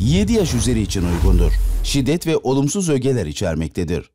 7 yaş üzeri için uygundur. Şiddet ve olumsuz ögeler içermektedir.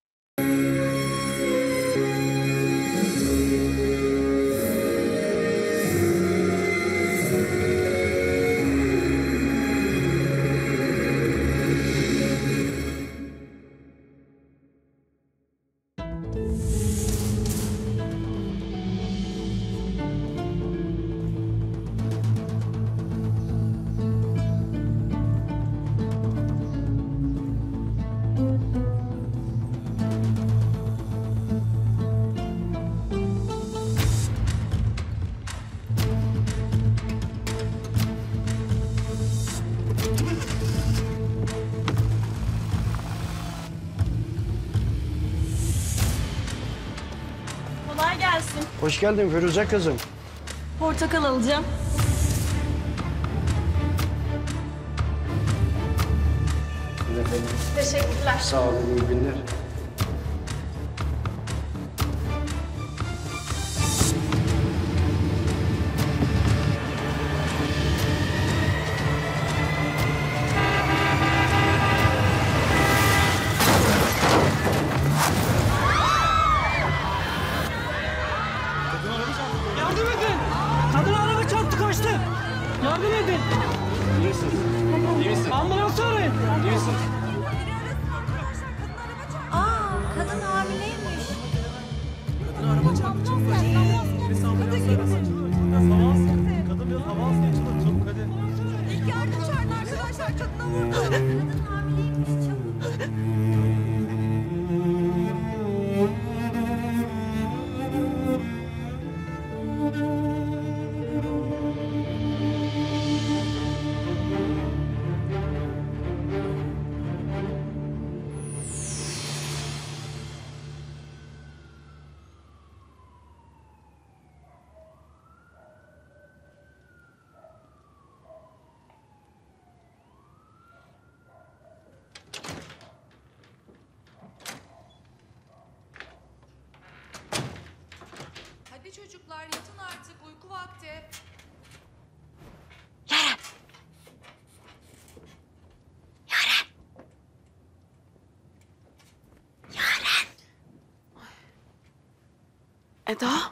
Hoş geldin Firuze kızım. Portakal alacağım. Teşekkürler. Sağ olun, iyi günler. Eda.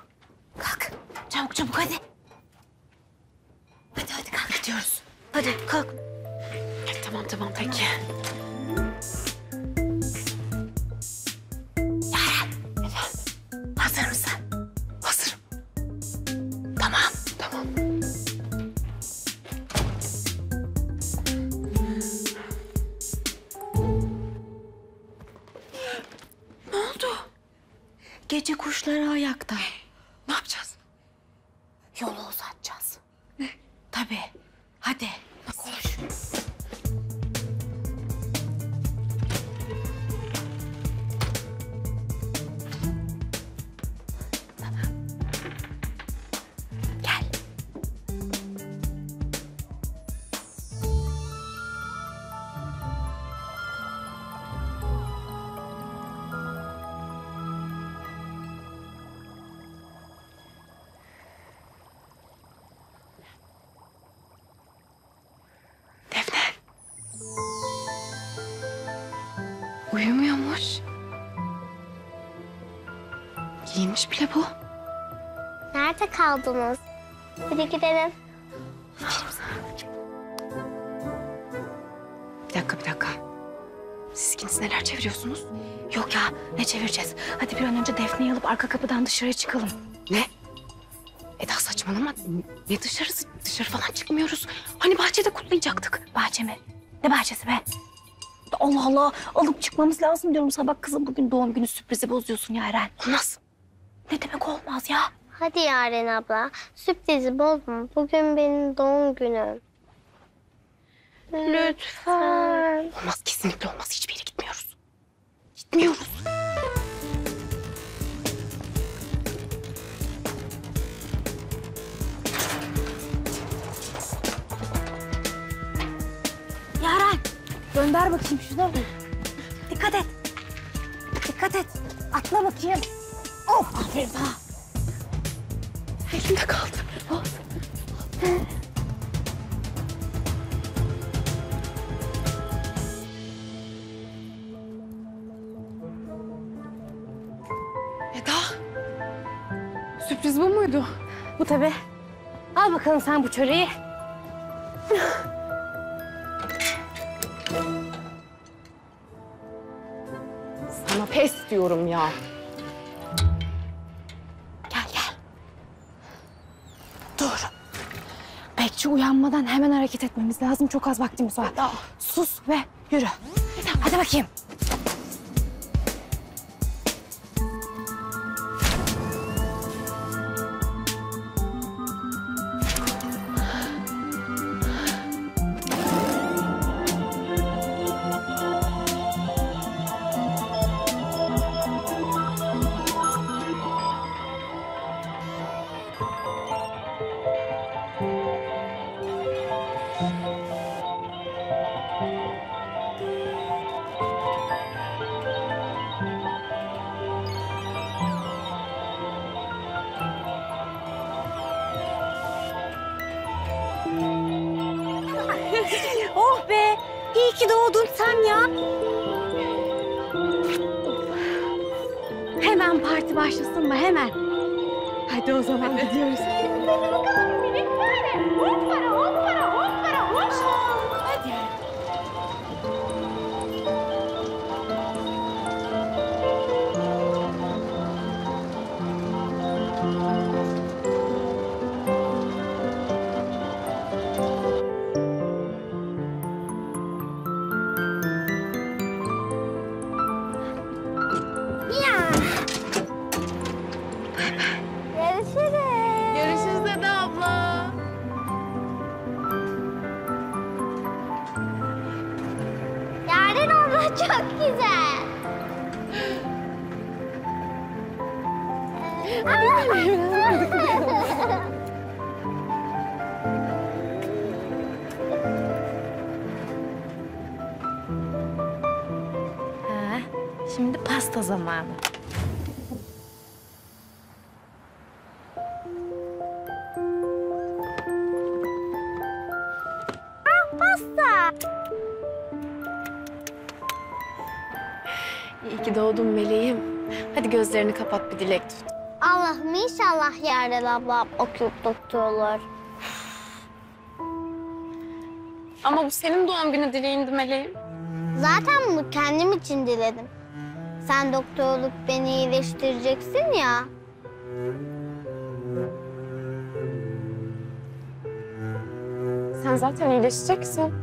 Uyumuyormuş. Giyinmiş bile bu. Nerede kaldınız? Hadi gidelim. Bir dakika bir dakika. Siz ikiniz neler çeviriyorsunuz? Yok ya ne çevireceğiz? Hadi bir an önce Defne'yi alıp arka kapıdan dışarıya çıkalım. Ne? Eda saçmalama. Ne dışarısı? Dışarı falan çıkmıyoruz. Hani bahçede kutlayacaktık. Bahçe mi? Ne bahçesi be? Allah Allah alıp çıkmamız lazım diyorum sabah kızım bugün doğum günü sürprizi bozuyorsun ya Eren. Olmaz. Ne demek olmaz ya? Hadi Yaren abla. Sürprizi bozma. Bugün benim doğum günüm. Lütfen. Olmaz kesinlikle olmaz hiçbir yere gitmiyoruz. Gitmiyoruz. Gönder bakayım şuna. Dikkat et. Dikkat et. Atla bakayım. Of aferin ha. Elimde kaldı. Eda. Sürpriz bu muydu? Bu tabii. Al bakalım sen bu çöreği. Sana pes diyorum ya. Gel gel. Dur. Bekçi uyanmadan hemen hareket etmemiz lazım. Çok az vaktimiz var. Sus ve yürü. Hadi bakayım. Dilek tut. Allah'ım inşallah Yaren ablam okuyup doktor olur. Ama bu senin doğum günü dileğindi meleğim. Zaten bunu kendim için diledim. Sen doktor olup beni iyileştireceksin ya. Sen zaten iyileşeceksin.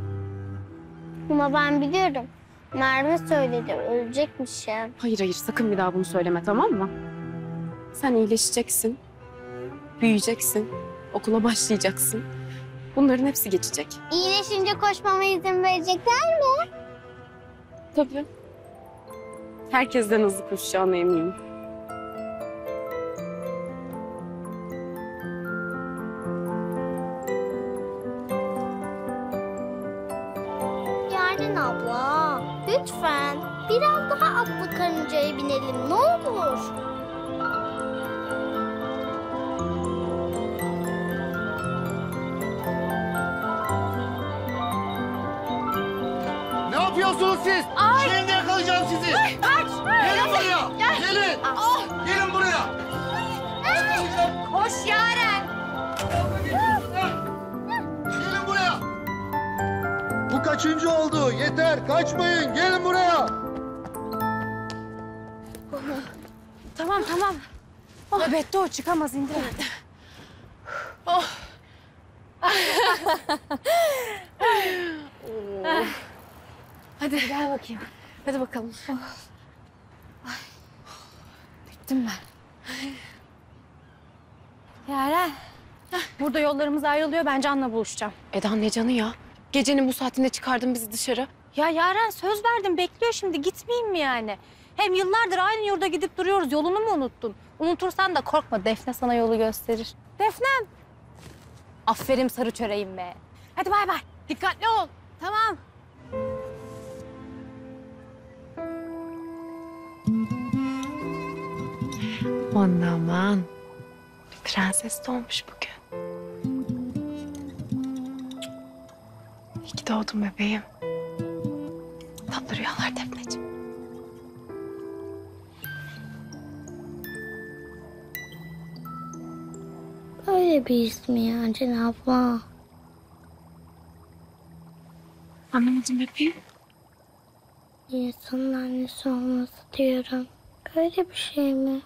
Ama ben biliyorum. Merve söyledi ölecekmişim. Hayır hayır sakın bir daha bunu söyleme tamam mı? Sen iyileşeceksin. Büyüyeceksin. Okula başlayacaksın. Bunların hepsi geçecek. İyileşince koşmama izin verecekler mi? Tabii. Herkesten hızlı koşacağına eminim. Yaren abla, lütfen biraz daha atlı karıncaya binelim ne olur. Yapıyorsunuz siz? Şimdi yakalayacağım sizi. Gelin buraya. Gelin. Gelin buraya. Koş Yaren. Gelin buraya. Bu kaçıncı oldu? Yeter. Kaçmayın. Gelin buraya. Tamam tamam. Nöbette o çıkamaz indir. Hadi Gel bakayım. hadi bakalım. Bittim ben. Yaren. Burada yollarımız ayrılıyor. Ben Can'la buluşacağım. Eda ne canı ya? Gecenin bu saatinde çıkardın bizi dışarı. Ya Yaren söz verdim. Bekliyor şimdi. Gitmeyeyim mi yani? Hem yıllardır aynı yurda gidip duruyoruz. Yolunu mu unuttun? Unutursan da korkma. Defne sana yolu gösterir. Defnem. Aferin sarı çöreğim be. Hadi bay bay. Dikkatli ol. Tamam. Aman aman. Bir prenses doğmuş bugün. İyi ki doğdun bebeğim. Tatlı rüyalar Defneciğim. böyle bir his mi ya Cin abla? Anlamadım bebeğim. İnsanın annesi olması diyorum. Böyle bir şey mi?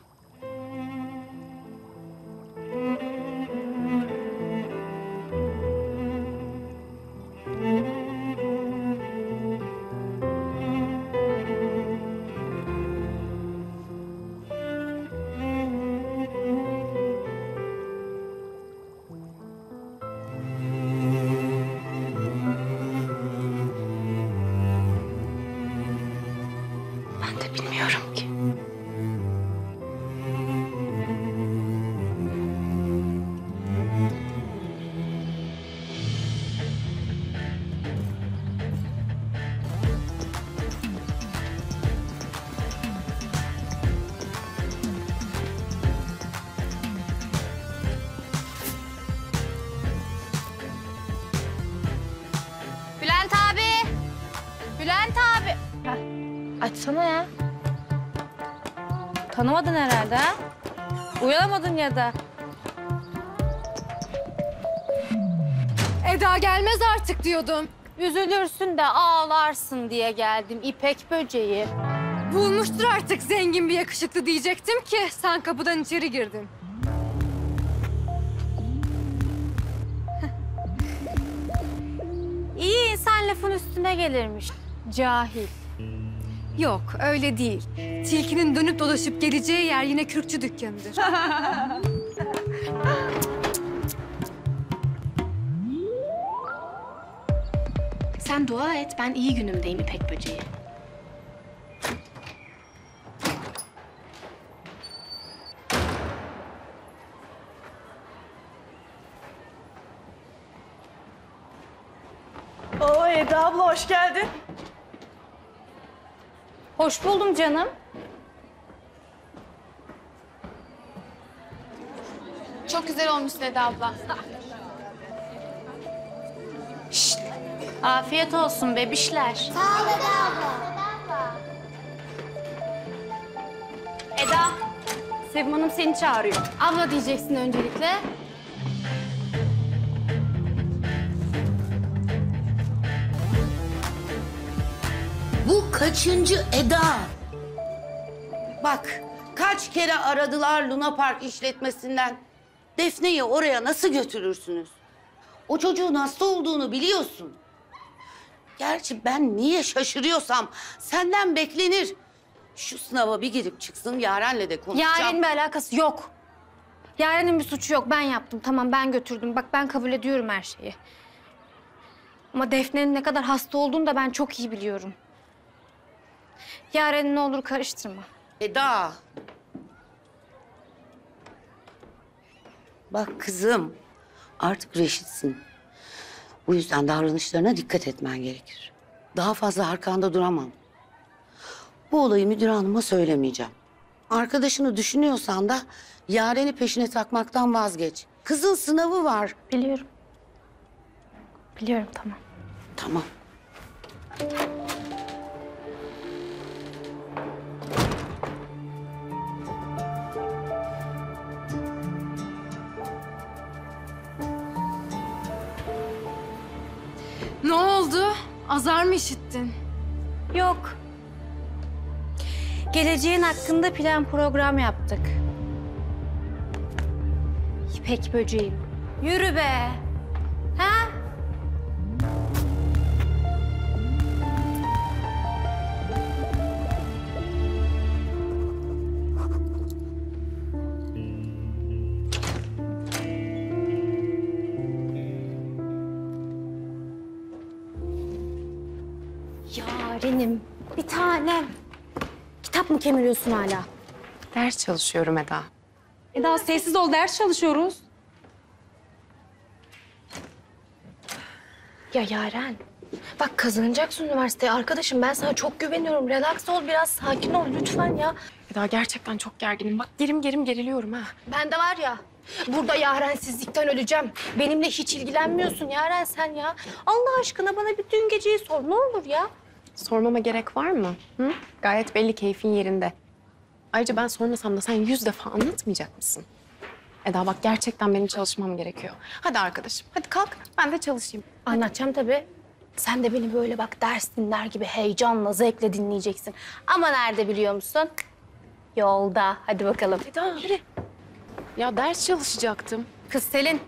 Diyordum. Üzülürsün de ağlarsın diye geldim. İpek böceği. Bulmuştur artık zengin bir yakışıklı diyecektim ki sen kapıdan içeri girdin. İyi insan lafın üstüne gelirmiş. Cahil. Yok öyle değil. Tilkinin dönüp dolaşıp geleceği yer yine kürkçü dükkanıdır. Sen dua et ben iyi günümdeyim İpek böceği. Oo Eda abla hoş geldin. Hoş buldum canım. Çok güzel olmuşsun Eda abla. Afiyet olsun bebişler. Sağ ol Eda abla. Eda, Sevim Hanım seni çağırıyor. Abla diyeceksin öncelikle. Bu kaçıncı Eda? Bak kaç kere aradılar Luna Park işletmesinden. Defne'yi oraya nasıl götürürsünüz? O çocuğun hasta olduğunu biliyorsun. Gerçi ben niye şaşırıyorsam senden beklenir. Şu sınava bir girip çıksın Yaren'le de konuşacağım. Yaren'in bir alakası yok. Yaren'in bir suçu yok. Ben yaptım. Tamam ben götürdüm. Bak ben kabul ediyorum her şeyi. Ama Defne'nin ne kadar hasta olduğunu da ben çok iyi biliyorum. Yaren'i ne olur karıştırma. Eda. Bak kızım, artık reşitsin. Bu yüzden davranışlarına dikkat etmen gerekir. Daha fazla arkanda duramam. Bu olayı müdür hanıma söylemeyeceğim. Arkadaşını düşünüyorsan da Yaren'i peşine takmaktan vazgeç. Kızın sınavı var. Biliyorum. Biliyorum tamam. Tamam. Azar mı işittin? Yok. Geleceğin hakkında plan program yaptık. İpek böceğim. Yürü be. Yarenim, bir tanem. Kitap mı kemiriyorsun hala? Ders çalışıyorum Eda. Eda sessiz ol, ders çalışıyoruz. Ya Yaren. Bak kazanacaksın üniversiteye. Arkadaşım ben sana çok güveniyorum. Relax ol biraz sakin ol lütfen ya. Eda gerçekten çok gerginim. Bak gerim gerim geriliyorum ha. Ben de var ya burada Yarensizlikten öleceğim. Benimle hiç ilgilenmiyorsun Yaren sen ya. Allah aşkına bana bir dün geceyi sor ne olur ya. Sormama gerek var mı? Hı? Gayet belli keyfin yerinde. Ayrıca ben sormasam da sen yüz defa anlatmayacak mısın? Eda bak gerçekten benim çalışmam gerekiyor. Hadi arkadaşım hadi kalk ben de çalışayım. Anlatacağım tabii. Sen de beni böyle bak ders dinler gibi heyecanla, zevkle dinleyeceksin. Ama nerede biliyor musun? Yolda. Hadi bakalım. Eda yürü. Ya ders çalışacaktım. Kız Selin.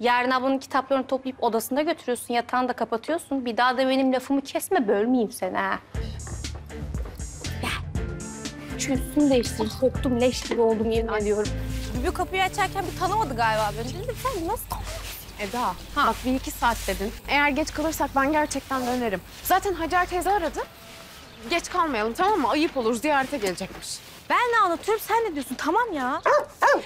Yarın ablanın kitaplarını toplayıp odasında götürüyorsun. Yatağını da kapatıyorsun. Bir daha da benim lafımı kesme. Bölmeyeyim seni ha. Gel. Şu üstünü değiştir. Soktum leş gibi oldum yemin ediyorum. Bir kapıyı açarken bir tanımadı galiba beni. Dedim sen nasıl Eda bak bir iki saat dedin. Eğer geç kalırsak ben gerçekten dönerim. Zaten Hacer teyze aradı. Geç kalmayalım tamam mı? Ayıp olur ziyarete gelecekmiş. Ben ne anlatıyorum sen ne diyorsun tamam ya. Ay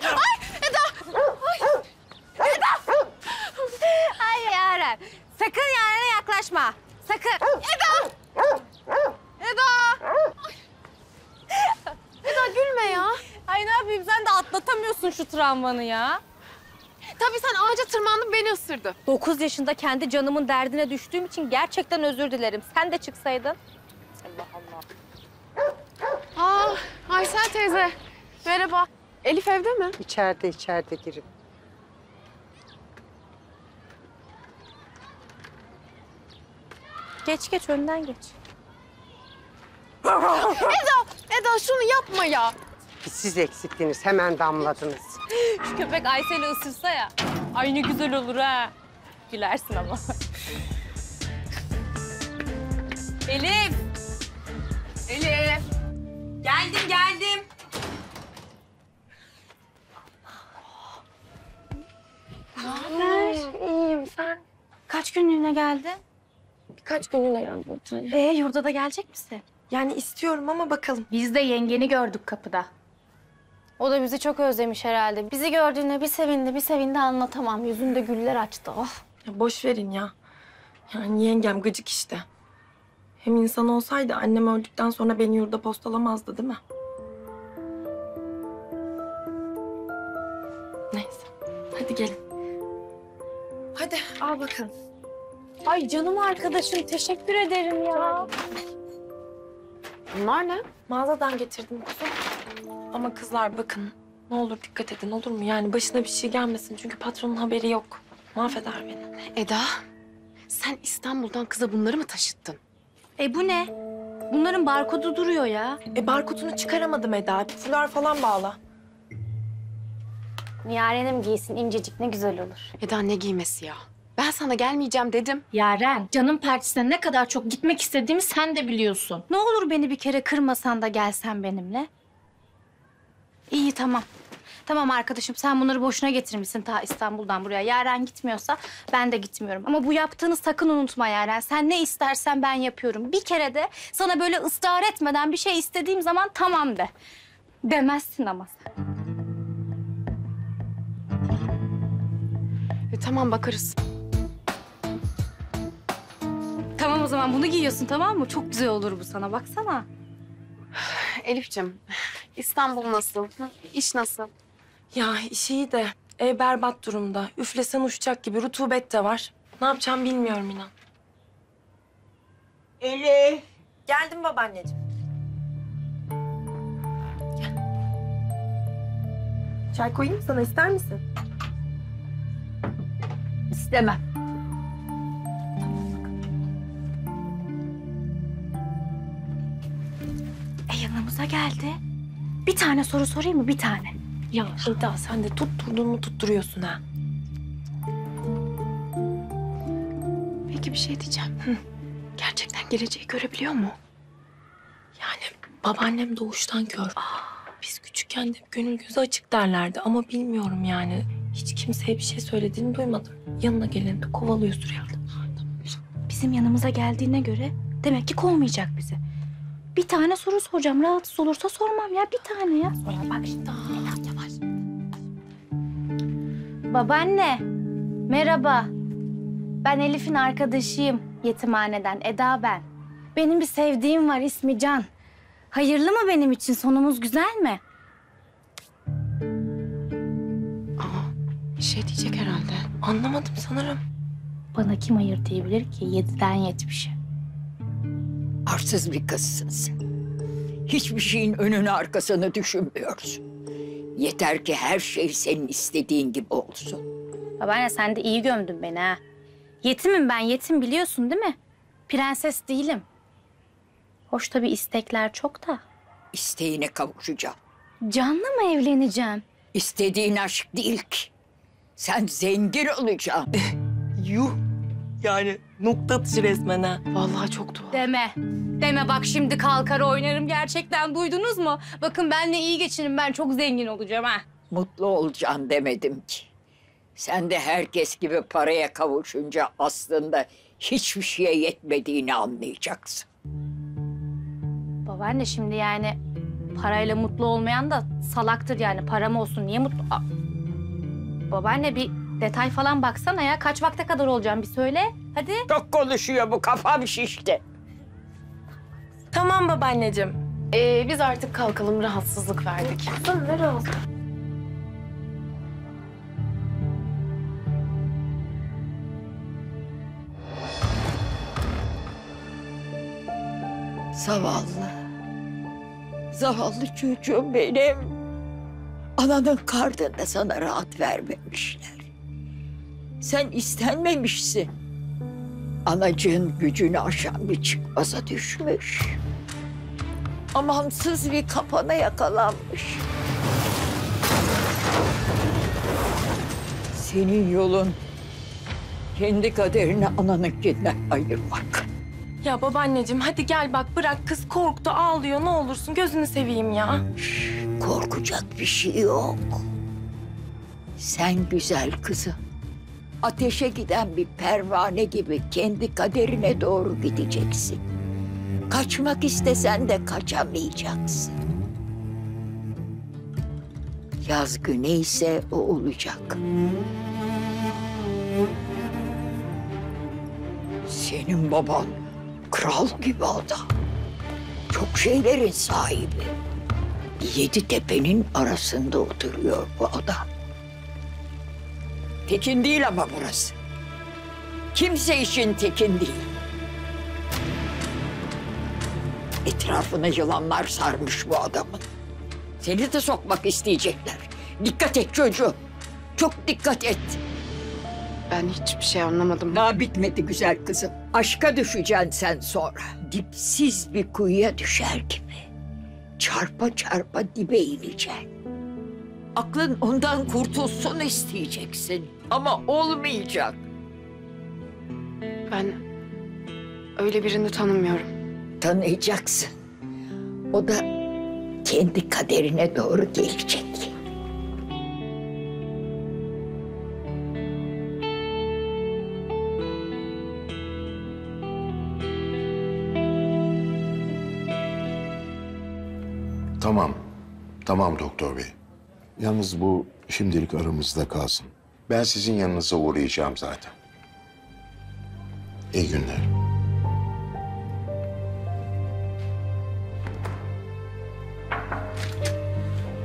Yaren. Sakın Yaren'e yaklaşma. Sakın. Eda. Eda. Eda gülme ya. Ay ne yapayım sen de atlatamıyorsun şu travmanı ya. Tabii sen ağaca tırmandın beni ısırdı. 9 yaşında kendi canımın derdine düştüğüm için gerçekten özür dilerim. Sen de çıksaydın. Aa Aysel teyze. Merhaba. Elif evde mi? İçeride içeride girin. Geç geç önden geç. Eda şunu yapma ya. Siz eksiktiniz hemen damladınız. Şu köpek Aysel'i ısırsa ya. Ay ne güzel olur ha. Gülersin ama. Elif. Elif. Geldim geldim. İyiyim sen. Kaç günlüğüne geldin? Birkaç gününe geldim. Ee yurda da gelecek misin? Yani istiyorum ama bakalım. Biz de yengeni gördük kapıda. O da bizi çok özlemiş herhalde. Bizi gördüğünde bir sevindi, bir sevindi anlatamam. Yüzünde güller açtı. Oh. Ya boş verin ya. Yani yengem gıcık işte. Hem insan olsaydı annem öldükten sonra beni yurda postalamazdı değil mi? Neyse. Hadi gelin. Hadi al bakalım. Ay canım arkadaşım teşekkür ederim ya. Bunlar ne? Mağazadan getirdim kuzum. Ama kızlar bakın ne olur dikkat edin olur mu? Yani başına bir şey gelmesin çünkü patronun haberi yok. Mahveder beni. Eda sen İstanbul'dan kıza bunları mı taşıttın? E bu ne? Bunların barkodu duruyor ya. E barkodunu çıkaramadım Eda. Fular falan bağla. Yaren'im giysin incecik ne güzel olur. Eda ne giymesi ya? Ben sana gelmeyeceğim dedim. Yaren, canım partisine ne kadar çok gitmek istediğimi sen de biliyorsun. Ne olur beni bir kere kırmasan da gelsen benimle. İyi tamam. Tamam arkadaşım sen bunları boşuna getirmişsin ta İstanbul'dan buraya. Yaren gitmiyorsa ben de gitmiyorum. Ama bu yaptığını sakın unutma Yaren. Sen ne istersen ben yapıyorum. Bir kere de sana böyle ısrar etmeden bir şey istediğim zaman tamam de. Demezsin ama sen. E, tamam bakarız. Tamam o zaman bunu giyiyorsun tamam mı? Çok güzel olur bu sana baksana. Elif'ciğim İstanbul nasıl? Hı? İş nasıl? Ya iş iyi de ev berbat durumda. Üflesen uçacak gibi rutubet de var. Ne yapacağım bilmiyorum inan. Elif. Geldim babaanneciğim. Gel. Çay koyayım mı sana ister misin? İstemem. Yanımıza geldi. Bir tane soru sorayım mı? Bir tane. Ya Eda sen de tutturdun mu tutturuyorsun ha. Peki bir şey diyeceğim. Gerçekten geleceği görebiliyor mu? Yani babaannem doğuştan kör. Biz küçükken de gönül gözü açık derlerdi ama bilmiyorum yani. Hiç kimseye bir şey söylediğini duymadım. Yanına geleni de kovalıyor sürekli. Bizim yanımıza geldiğine göre demek ki kovmayacak bizi. Bir tane soru soracağım. Rahatsız olursa sormam ya. Bir tane ya. Sonra bak şimdi. Yavaş yavaş. Babaanne. Merhaba. Ben Elif'in arkadaşıyım. Yetimhaneden. Eda ben. Benim bir sevdiğim var. ismi Can. Hayırlı mı benim için? Sonumuz güzel mi? Aa, bir şey diyecek herhalde. Anlamadım sanırım. Bana kim hayır diyebilir ki? Yediden yetmişe. Arsız bir kızsın sen. Hiçbir şeyin önünü arkasını düşünmüyorsun. Yeter ki her şey senin istediğin gibi olsun. Babaanne sen de iyi gömdün beni ha. Yetimim ben yetim biliyorsun değil mi? Prenses değilim. Hoş tabii istekler çok da. İsteğine kavuşacağım. Canlı mı evleneceğim? İstediğin aşk değil ki. Sen zengin olacaksın. Yuh. Yani nokta atışı resmen ha. Vallahi çok tuhaf. Deme. Deme bak şimdi kalkar oynarım gerçekten duydunuz mu? Bakın benle iyi geçinin ben çok zengin olacağım ha. Mutlu olacaksın demedim ki. Sen de herkes gibi paraya kavuşunca aslında hiçbir şeye yetmediğini anlayacaksın. Babaanne şimdi yani parayla mutlu olmayan da salaktır yani param olsun niye mutlu... Aa, Babaanne bir detay falan baksana ya kaç vakte kadar olacağım bir söyle hadi. Çok konuşuyor bu kafam şişti. Tamam babaanneciğim. Ee, biz artık kalkalım rahatsızlık verdik. Kızım ne rahatsız? Zavallı. Zavallı çocuğum benim. Ananın karnında sana rahat vermemişler. Sen istenmemişsin. Anacığın gücünü aşan bir çıkmaza düşmüş. Amansız bir kapana yakalanmış. Senin yolun kendi kaderini ananınkinden ayırmak. Ya babaanneciğim hadi gel bak bırak kız korktu ağlıyor ne olursun gözünü seveyim ya. Korkacak bir şey yok. Sen güzel kızım. Ateşe giden bir pervane gibi kendi kaderine doğru gideceksin. Kaçmak istesen de kaçamayacaksın. Yazgı neyse o olacak. Senin baban kral gibi adam. Çok şeylerin sahibi. Yedi tepenin arasında oturuyor bu adam. Tekin değil ama burası. Kimse için tekin değil. Etrafını yılanlar sarmış bu adamın. Seni de sokmak isteyecekler. Dikkat et çocuğum. Çok dikkat et. Ben hiçbir şey anlamadım. Daha bitmedi güzel kızım. Aşka düşeceksin sen sonra. Dipsiz bir kuyuya düşer gibi. Çarpa çarpa dibe ineceksin. Aklın ondan kurtulsun isteyeceksin. Ama olmayacak. Ben öyle birini tanımıyorum. Tanıyacaksın. O da kendi kaderine doğru gelecek. Tamam. Tamam doktor bey. Yalnız bu şimdilik aramızda kalsın. Ben sizin yanınıza uğrayacağım zaten. İyi günler.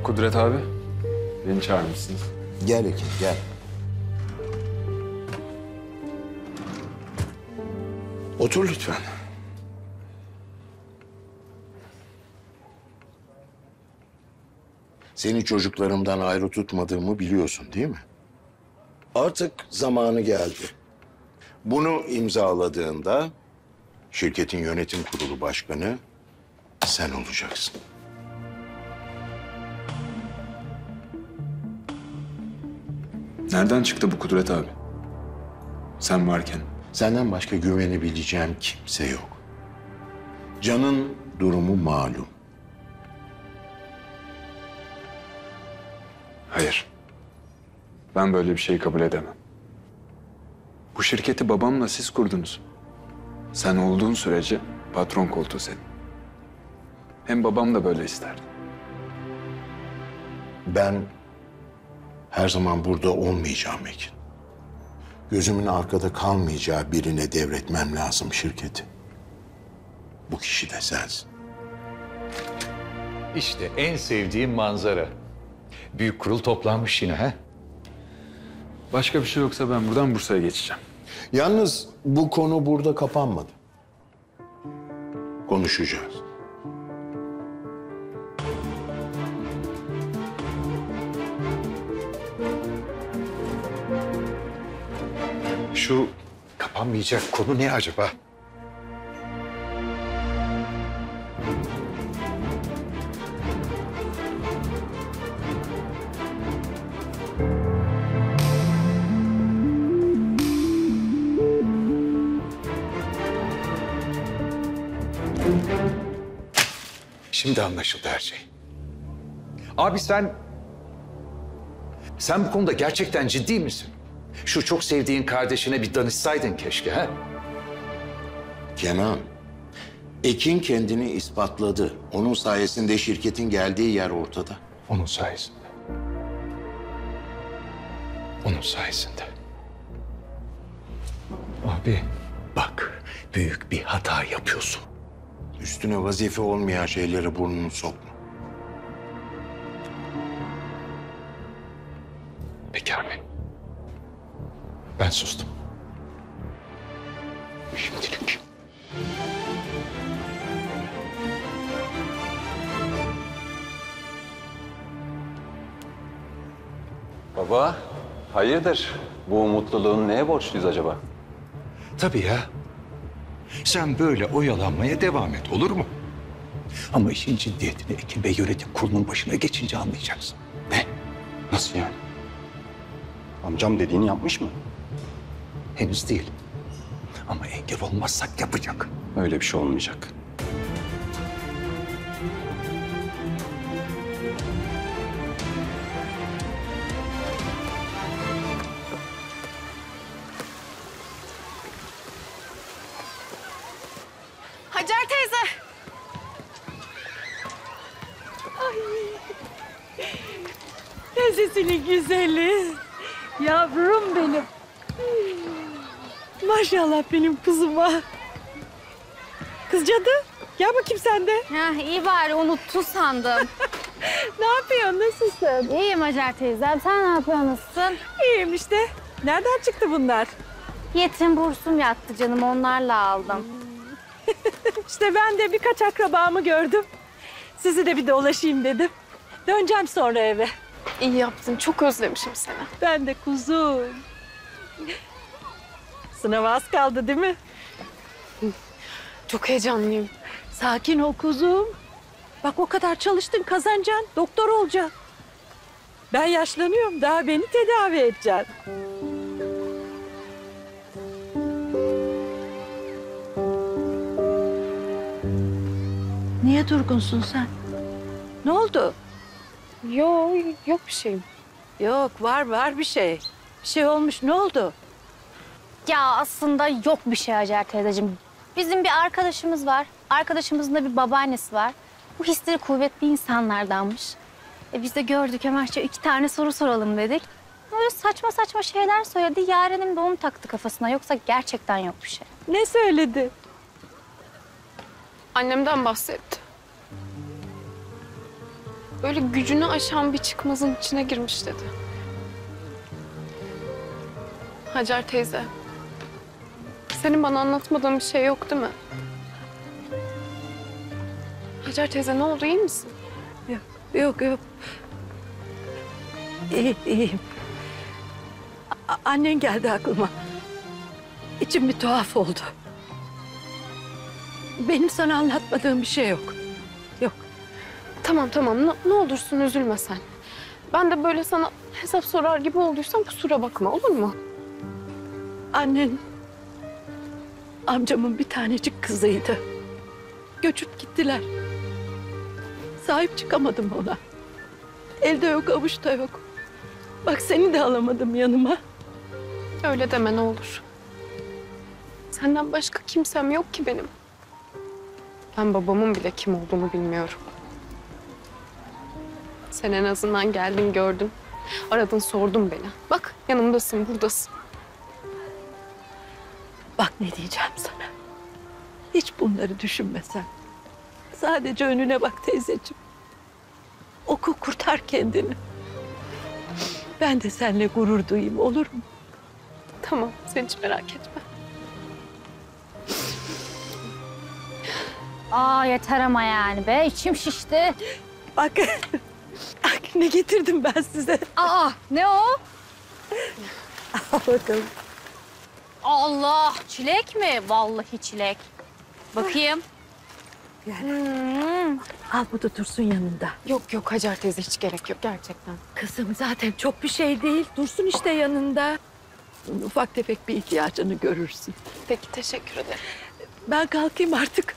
Kudret abi, beni çağırmışsınız. Gel Ekin gel. Otur lütfen. Seni çocuklarımdan ayrı tutmadığımı biliyorsun değil mi? Artık zamanı geldi. Bunu imzaladığında şirketin yönetim kurulu başkanı sen olacaksın. Nereden çıktı bu Kudret abi? Sen varken. Senden başka güvenebileceğim kimse yok. Can'ın durumu malum. Hayır. Ben böyle bir şeyi kabul edemem. Bu şirketi babamla siz kurdunuz. Sen olduğun sürece patron koltuğu senin. Hem babam da böyle isterdi. Ben her zaman burada olmayacağım Ekin. Gözümün arkada kalmayacağı birine devretmem lazım şirketi. Bu kişi de sensin. İşte en sevdiğim manzara. Büyük kurul toplanmış yine ha? Başka bir şey yoksa ben buradan Bursa'ya geçeceğim. Yalnız bu konu burada kapanmadı. Konuşacağız. Şu kapanmayacak konu ne acaba? Şimdi anlaşıldı her şey. Abi sen... Sen bu konuda gerçekten ciddi misin? Şu çok sevdiğin kardeşine bir danışsaydın keşke ha? Kenan, Ekin kendini ispatladı. Onun sayesinde şirketin geldiği yer ortada. Onun sayesinde. Onun sayesinde. Abi bak büyük bir hata yapıyorsun. Üstüne vazife olmayan şeylere burnunu sokma. Peki abi. Ben sustum. Şimdilik. Baba, hayırdır? Bu mutluluğun neye borçluyuz acaba? Tabii ya. Sen böyle oyalanmaya devam et olur mu? Ama işin ciddiyetini Ekin Bey yönetim kurulunun başına geçince anlayacaksın. Ne? Nasıl yani? Amcam dediğini yapmış mı? Henüz değil. Ama engel olmazsak yapacak. Öyle bir şey olmayacak. Hacer teyze. Teyzesinin güzeli. Yavrum benim. Maşallah benim kızıma. Kız cadı. Gel bakayım sen de. Ha, iyi bari unuttun sandım. ne yapıyorsun? Nasılsın? İyiyim Hacer teyzem. Sen ne yapıyorsun? Nasılsın? İyiyim işte. Nereden çıktı bunlar? Yetim bursum yattı canım. Onlarla aldım. İşte ben de birkaç akrabamı gördüm. Sizi de bir dolaşayım dedim. Döneceğim sonra eve. İyi yaptın. Çok özlemişim seni. Ben de kuzum. Sınava az kaldı değil mi? Çok heyecanlıyım. Sakin ol kuzum. Bak o kadar çalıştın kazanacaksın. Doktor olacaksın. Ben yaşlanıyorum. Daha beni tedavi edeceksin. Niye durgunsun sen? Ne oldu? Yok, yok bir şeyim. Yok var var bir şey. Bir şey olmuş ne oldu? Ya aslında yok bir şey Hacer teyzeciğim. Bizim bir arkadaşımız var. Arkadaşımızın da bir babaannesi var. Bu hisleri kuvvetli insanlardanmış. E biz de gördük şu iki tane soru soralım dedik. Böyle saçma saçma şeyler söyledi. Yarenim de onu taktı kafasına. Yoksa gerçekten yok bir şey. Ne söyledi? Annemden bahsetti. Böyle gücünü aşan bir çıkmazın içine girmiş dedi. Hacer teyze. Senin bana anlatmadığın bir şey yok değil mi? Hacer teyze ne oldu iyi misin? Yok yok yok. İyi, iyiyim. A- annen geldi aklıma. İçim bir tuhaf oldu. Benim sana anlatmadığım bir şey yok. Tamam tamam ne, ne olursun üzülme sen. Ben de böyle sana hesap sorar gibi olduysam kusura bakma olur mu? Annen amcamın bir tanecik kızıydı. Göçüp gittiler. Sahip çıkamadım ona. Elde yok, avuçta yok. Bak seni de alamadım yanıma. Öyle deme ne olur. Senden başka kimsem yok ki benim. Ben babamın bile kim olduğunu bilmiyorum. Sen en azından geldin gördün. Aradın sordun beni. Bak yanımdasın buradasın. Bak ne diyeceğim sana. Hiç bunları düşünme sen. Sadece önüne bak teyzeciğim. Oku kurtar kendini. Ben de seninle gurur duyayım olur mu? Tamam sen hiç merak etme. Aa yeter ama yani be. içim şişti. Bak, bak ne getirdim ben size. Aa ne o? Al bakalım. Allah çilek mi? Vallahi çilek. Bakayım. Hmm. Al bu da dursun yanında. Yok yok Hacer teyze hiç gerek yok gerçekten. Kızım zaten çok bir şey değil. Dursun işte yanında. Ufak tefek bir ihtiyacını görürsün. Peki teşekkür ederim. Ben kalkayım artık.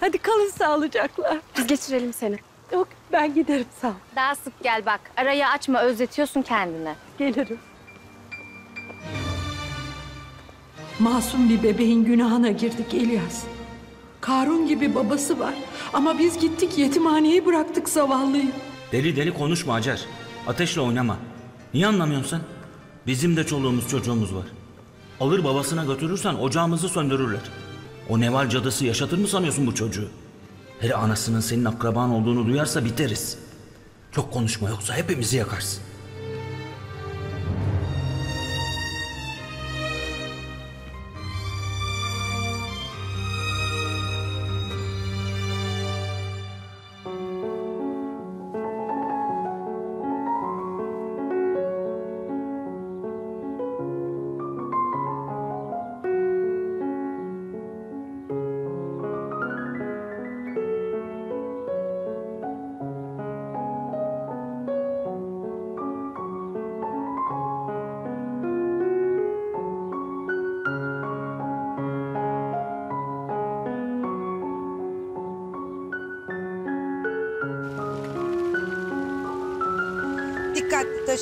Hadi kalın sağlıcakla. Biz geçirelim seni. Yok ben giderim sağ ol. Daha sık gel bak. Arayı açma özletiyorsun kendini. Gelirim. Masum bir bebeğin günahına girdik İlyas. Karun gibi babası var. Ama biz gittik yetimhaneye bıraktık zavallıyı. Deli deli konuşma Hacer. Ateşle oynama. Niye anlamıyorsun sen? Bizim de çoluğumuz çocuğumuz var. Alır babasına götürürsen ocağımızı söndürürler. O Neval cadısı yaşatır mı sanıyorsun bu çocuğu? Hele anasının senin akraban olduğunu duyarsa biteriz. Çok konuşma yoksa hepimizi yakarsın.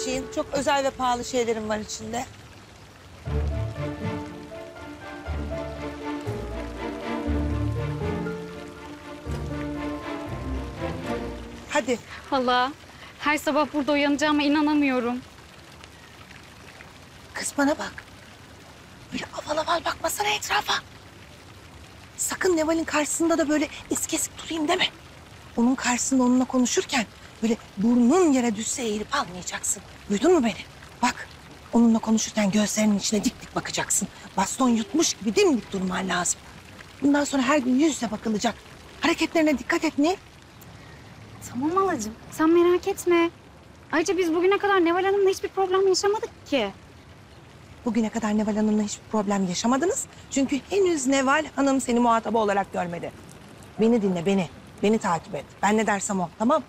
Taşıyın. Çok özel ve pahalı şeylerim var içinde. Hadi. Hala, her sabah burada uyanacağıma inanamıyorum. Kız bana bak. Böyle aval aval bakmasana etrafa. Sakın Neval'in karşısında da böyle eski durayım deme. Onun karşısında onunla konuşurken böyle burnun yere düşse eğilip almayacaksın. Duydun mu beni? Bak onunla konuşurken gözlerinin içine dik dik bakacaksın. Baston yutmuş gibi dimdik durman lazım. Bundan sonra her gün yüz yüze bakılacak. Hareketlerine dikkat et ne? Tamam halacığım, sen merak etme. Ayrıca biz bugüne kadar Neval Hanım'la hiçbir problem yaşamadık ki. Bugüne kadar Neval Hanım'la hiçbir problem yaşamadınız. Çünkü henüz Neval Hanım seni muhatabı olarak görmedi. Beni dinle beni. Beni takip et. Ben ne dersem o tamam?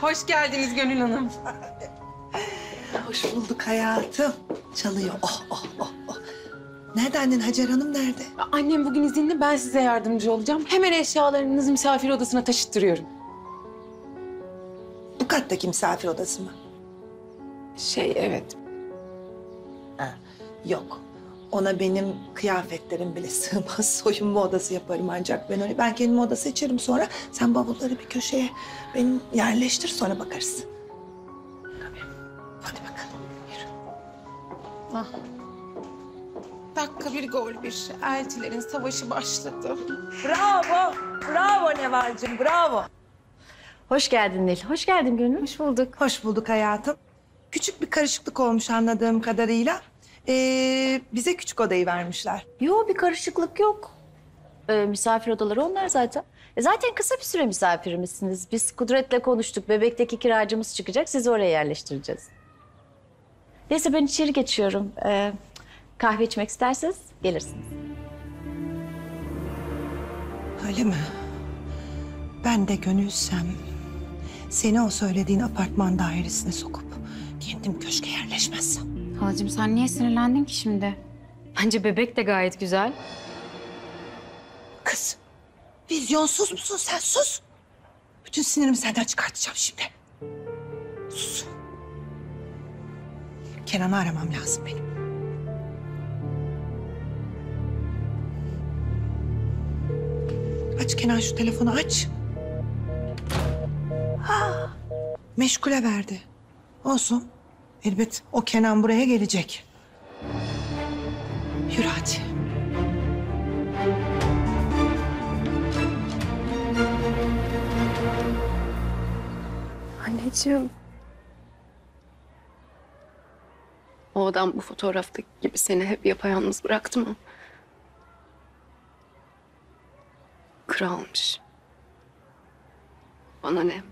Hoş geldiniz Gönül Hanım. Hoş bulduk hayatım. Çalıyor. Oh oh oh oh. Nerede annen Hacer Hanım nerede? Annem bugün izinli ben size yardımcı olacağım. Hemen eşyalarınızı misafir odasına taşıttırıyorum. Bu kattaki misafir odası mı? Şey evet. Ha, yok. Ona benim kıyafetlerim bile sığmaz. Soyunma odası yaparım ancak ben öyle. Ben kendime oda seçerim sonra. Sen bavulları bir köşeye benim yerleştir sonra bakarız. Ah. Dakika bir gol bir. Eltilerin savaşı başladı. Bravo. Bravo Neval'cim bravo. Hoş geldin Nil. Hoş geldin Gönül. Hoş bulduk. Hoş bulduk hayatım. Küçük bir karışıklık olmuş anladığım kadarıyla. Ee, bize küçük odayı vermişler. Yok bir karışıklık yok. Ee, misafir odaları onlar zaten. E zaten kısa bir süre misafirimizsiniz. Biz Kudret'le konuştuk. Bebekteki kiracımız çıkacak. Sizi oraya yerleştireceğiz. Neyse ben içeri geçiyorum. Ee, kahve içmek isterseniz gelirsiniz. Öyle mi? Ben de gönülsem seni o söylediğin apartman dairesine sokup kendim köşke yerleşmezsem. Halacığım sen niye sinirlendin ki şimdi? Bence bebek de gayet güzel. Kız, vizyonsuz musun sen? Sus. Bütün sinirimi senden çıkartacağım şimdi. Sus. Kenan'ı aramam lazım benim. Aç Kenan şu telefonu aç. Ha, meşgule verdi. Olsun. Elbet o Kenan buraya gelecek. Yürü hadi. Anneciğim. adam bu fotoğraftaki gibi seni hep yapayalnız bıraktı mı? Kralmış. Bana ne?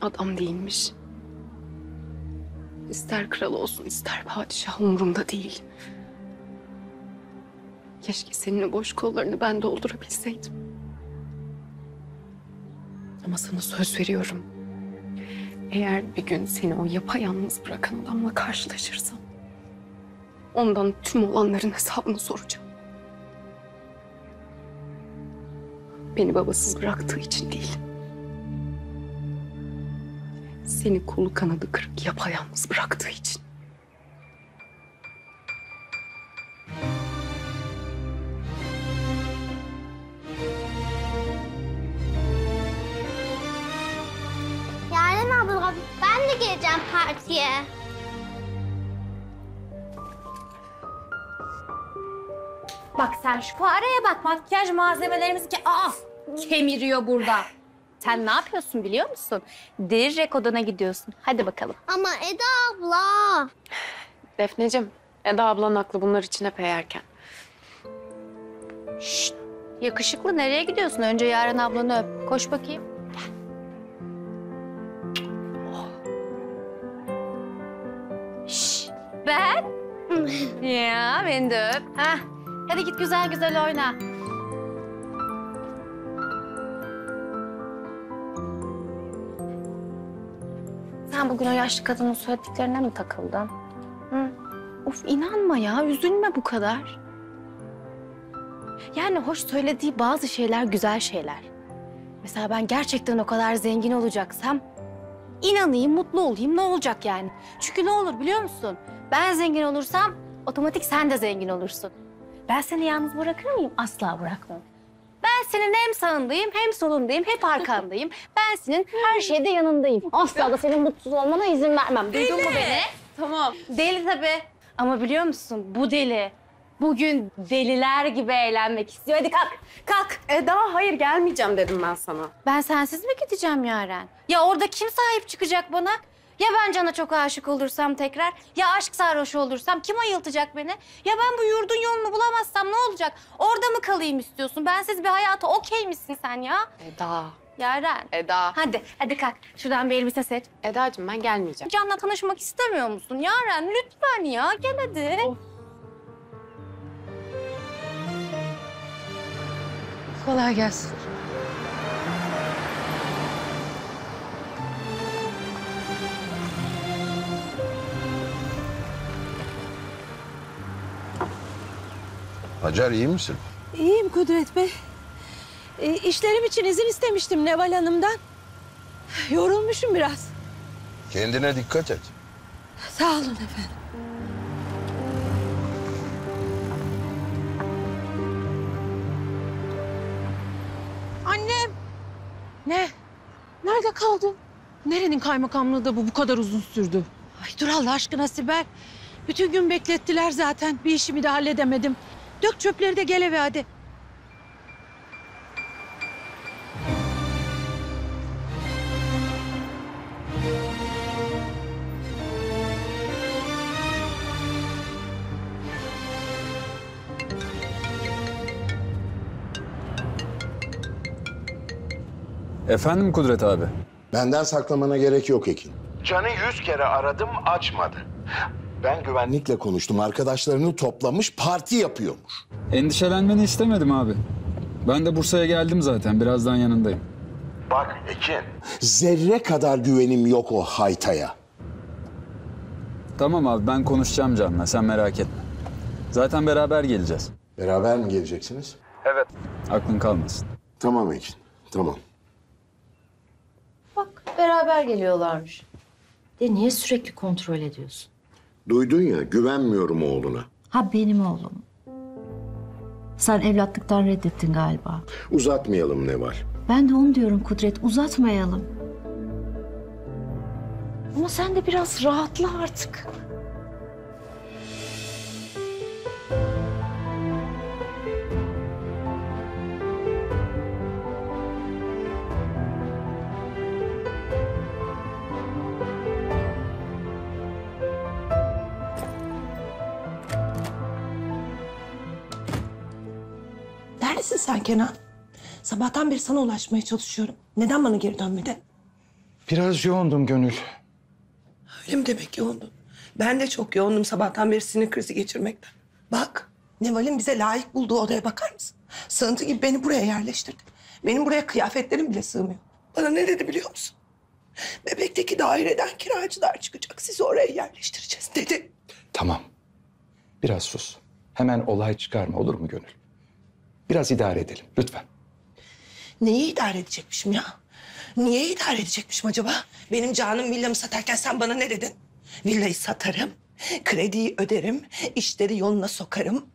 Adam değilmiş. İster kral olsun ister padişah umurumda değil. Keşke senin boş kollarını ben doldurabilseydim. Ama sana söz veriyorum. Eğer bir gün seni o yapayalnız bırakan adamla karşılaşırsam... ...ondan tüm olanların hesabını soracağım. Beni babasız bıraktığı için değil. Seni kolu kanadı kırık yapayalnız bıraktığı için. Yaren abla ben de geleceğim partiye. Bak sen şu fareye bak. Makyaj malzemelerimiz ki aa kemiriyor burada. Sen ne yapıyorsun biliyor musun? Direkt odana gidiyorsun. Hadi bakalım. Ama Eda abla. Defneciğim, Eda ablanın aklı bunlar için epey erken. Şşt, yakışıklı nereye gidiyorsun? Önce Yaren ablanı öp. Koş bakayım. Gel. Şşt, ben? ya beni de öp. Hah, hadi git güzel güzel oyna. Sen bugün o yaşlı kadının söylediklerine mi takıldın? Hı? Of inanma ya, üzülme bu kadar. Yani hoş söylediği bazı şeyler güzel şeyler. Mesela ben gerçekten o kadar zengin olacaksam inanayım, mutlu olayım ne olacak yani? Çünkü ne olur biliyor musun? Ben zengin olursam otomatik sen de zengin olursun. Ben seni yalnız bırakır mıyım? Asla bırakmam. Ben senin hem sağındayım hem solundayım, hep arkandayım. Ben senin her şeyde yanındayım. Asla da senin mutsuz olmana izin vermem. Duydun mu beni? Tamam. Deli tabii. Ama biliyor musun bu deli bugün deliler gibi eğlenmek istiyor. Hadi kalk, kalk. Eda hayır gelmeyeceğim dedim ben sana. Ben sensiz mi gideceğim Yaren? Ya orada kim sahip çıkacak bana? Ya ben Can'a çok aşık olursam tekrar? Ya aşk sarhoşu olursam kim ayıltacak beni? Ya ben bu yurdun yolunu bulamazsam ne olacak? Orada mı kalayım istiyorsun? Bensiz bir hayata okey misin sen ya? Eda. Yaren. Eda. Hadi, hadi kalk. Şuradan bir elbise seç. Eda'cığım ben gelmeyeceğim. Can'la tanışmak istemiyor musun? Yaren lütfen ya gel hadi. Kolay gelsin. Hacer iyi misin? İyiyim Kudret Bey. E, işlerim için izin istemiştim Neval Hanım'dan. Yorulmuşum biraz. Kendine dikkat et. Sağ olun efendim. Annem. Ne? Nerede kaldın? Nerenin kaymakamlığı da bu bu kadar uzun sürdü? Ay dur Allah aşkına Sibel. Bütün gün beklettiler zaten. Bir işimi de halledemedim. Dök çöpleri de gel eve hadi. Efendim Kudret abi? Benden saklamana gerek yok Ekin. Can'ı yüz kere aradım açmadı. Ben güvenlikle konuştum. Arkadaşlarını toplamış parti yapıyormuş. Endişelenmeni istemedim abi. Ben de Bursa'ya geldim zaten. Birazdan yanındayım. Bak Ekin. Zerre kadar güvenim yok o haytaya. Tamam abi ben konuşacağım Can'la. Sen merak etme. Zaten beraber geleceğiz. Beraber mi geleceksiniz? Evet. Aklın kalmasın. Tamam Ekin. Tamam. Bak beraber geliyorlarmış. De niye sürekli kontrol ediyorsun? Duydun ya güvenmiyorum oğluna. Ha benim oğlum. Sen evlatlıktan reddettin galiba. Uzatmayalım Neval. Ben de onu diyorum Kudret uzatmayalım. Ama sen de biraz rahatla artık. Neredesin sen Kenan? Sabahtan beri sana ulaşmaya çalışıyorum. Neden bana geri dönmedin? Biraz yoğundum Gönül. Öyle mi demek yoğundun? Ben de çok yoğundum sabahtan beri sinir krizi geçirmekten. Bak, Neval'in bize layık bulduğu odaya bakar mısın? Sığıntı gibi beni buraya yerleştirdi. Benim buraya kıyafetlerim bile sığmıyor. Bana ne dedi biliyor musun? Bebekteki daireden kiracılar çıkacak. Sizi oraya yerleştireceğiz dedi. Tamam. Biraz sus. Hemen olay çıkarma olur mu Gönül? Biraz idare edelim lütfen. Neyi idare edecekmişim ya? Niye idare edecekmişim acaba? Benim canım villamı satarken sen bana ne dedin? Villayı satarım, krediyi öderim, işleri yoluna sokarım.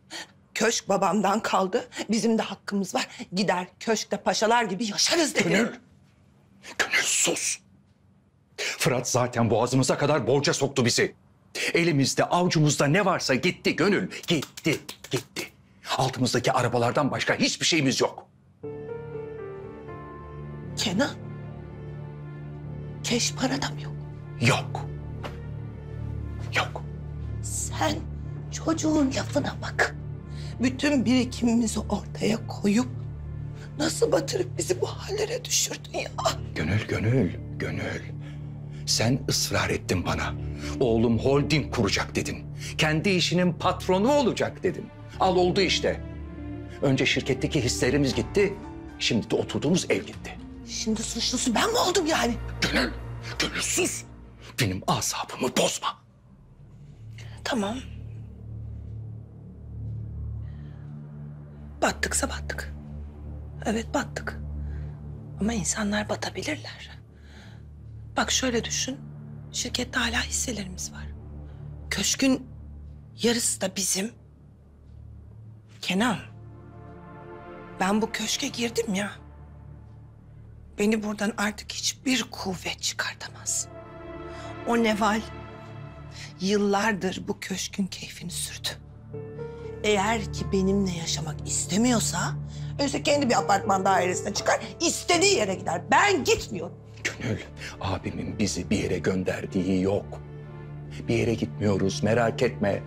Köşk babamdan kaldı, bizim de hakkımız var. Gider köşkte paşalar gibi yaşarız dedin. Gönül. Gönül sus. Fırat zaten boğazımıza kadar borca soktu bizi. Elimizde avucumuzda ne varsa gitti Gönül. Gitti, gitti. Altımızdaki arabalardan başka hiçbir şeyimiz yok. Kenan, keş para da mı yok? Yok. Sen çocuğun lafına bak. Bütün birikimimizi ortaya koyup nasıl batırıp bizi bu hallere düşürdün ya? Gönül, Gönül, Gönül. Sen ısrar ettin bana. Oğlum holding kuracak dedin. Kendi işinin patronu olacak dedin. Al oldu işte. Önce şirketteki hislerimiz gitti. Şimdi de oturduğumuz ev gitti. Şimdi suçlusu ben mi oldum yani? Gönül, Gönül sus. Benim asabımı bozma. Tamam. Battıksa battık. Evet battık. Ama insanlar batabilirler. Bak şöyle düşün. Şirkette hala hisselerimiz var. Köşkün yarısı da bizim. Kenan. Ben bu köşke girdim ya. Beni buradan artık hiçbir kuvvet çıkartamaz. O Neval yıllardır bu köşkün keyfini sürdü. Eğer ki benimle yaşamak istemiyorsa... ...öyleyse kendi bir apartman dairesine çıkar, istediği yere gider. Ben gitmiyorum. Gönül, abimin bizi bir yere gönderdiği yok. Bir yere gitmiyoruz, merak etme.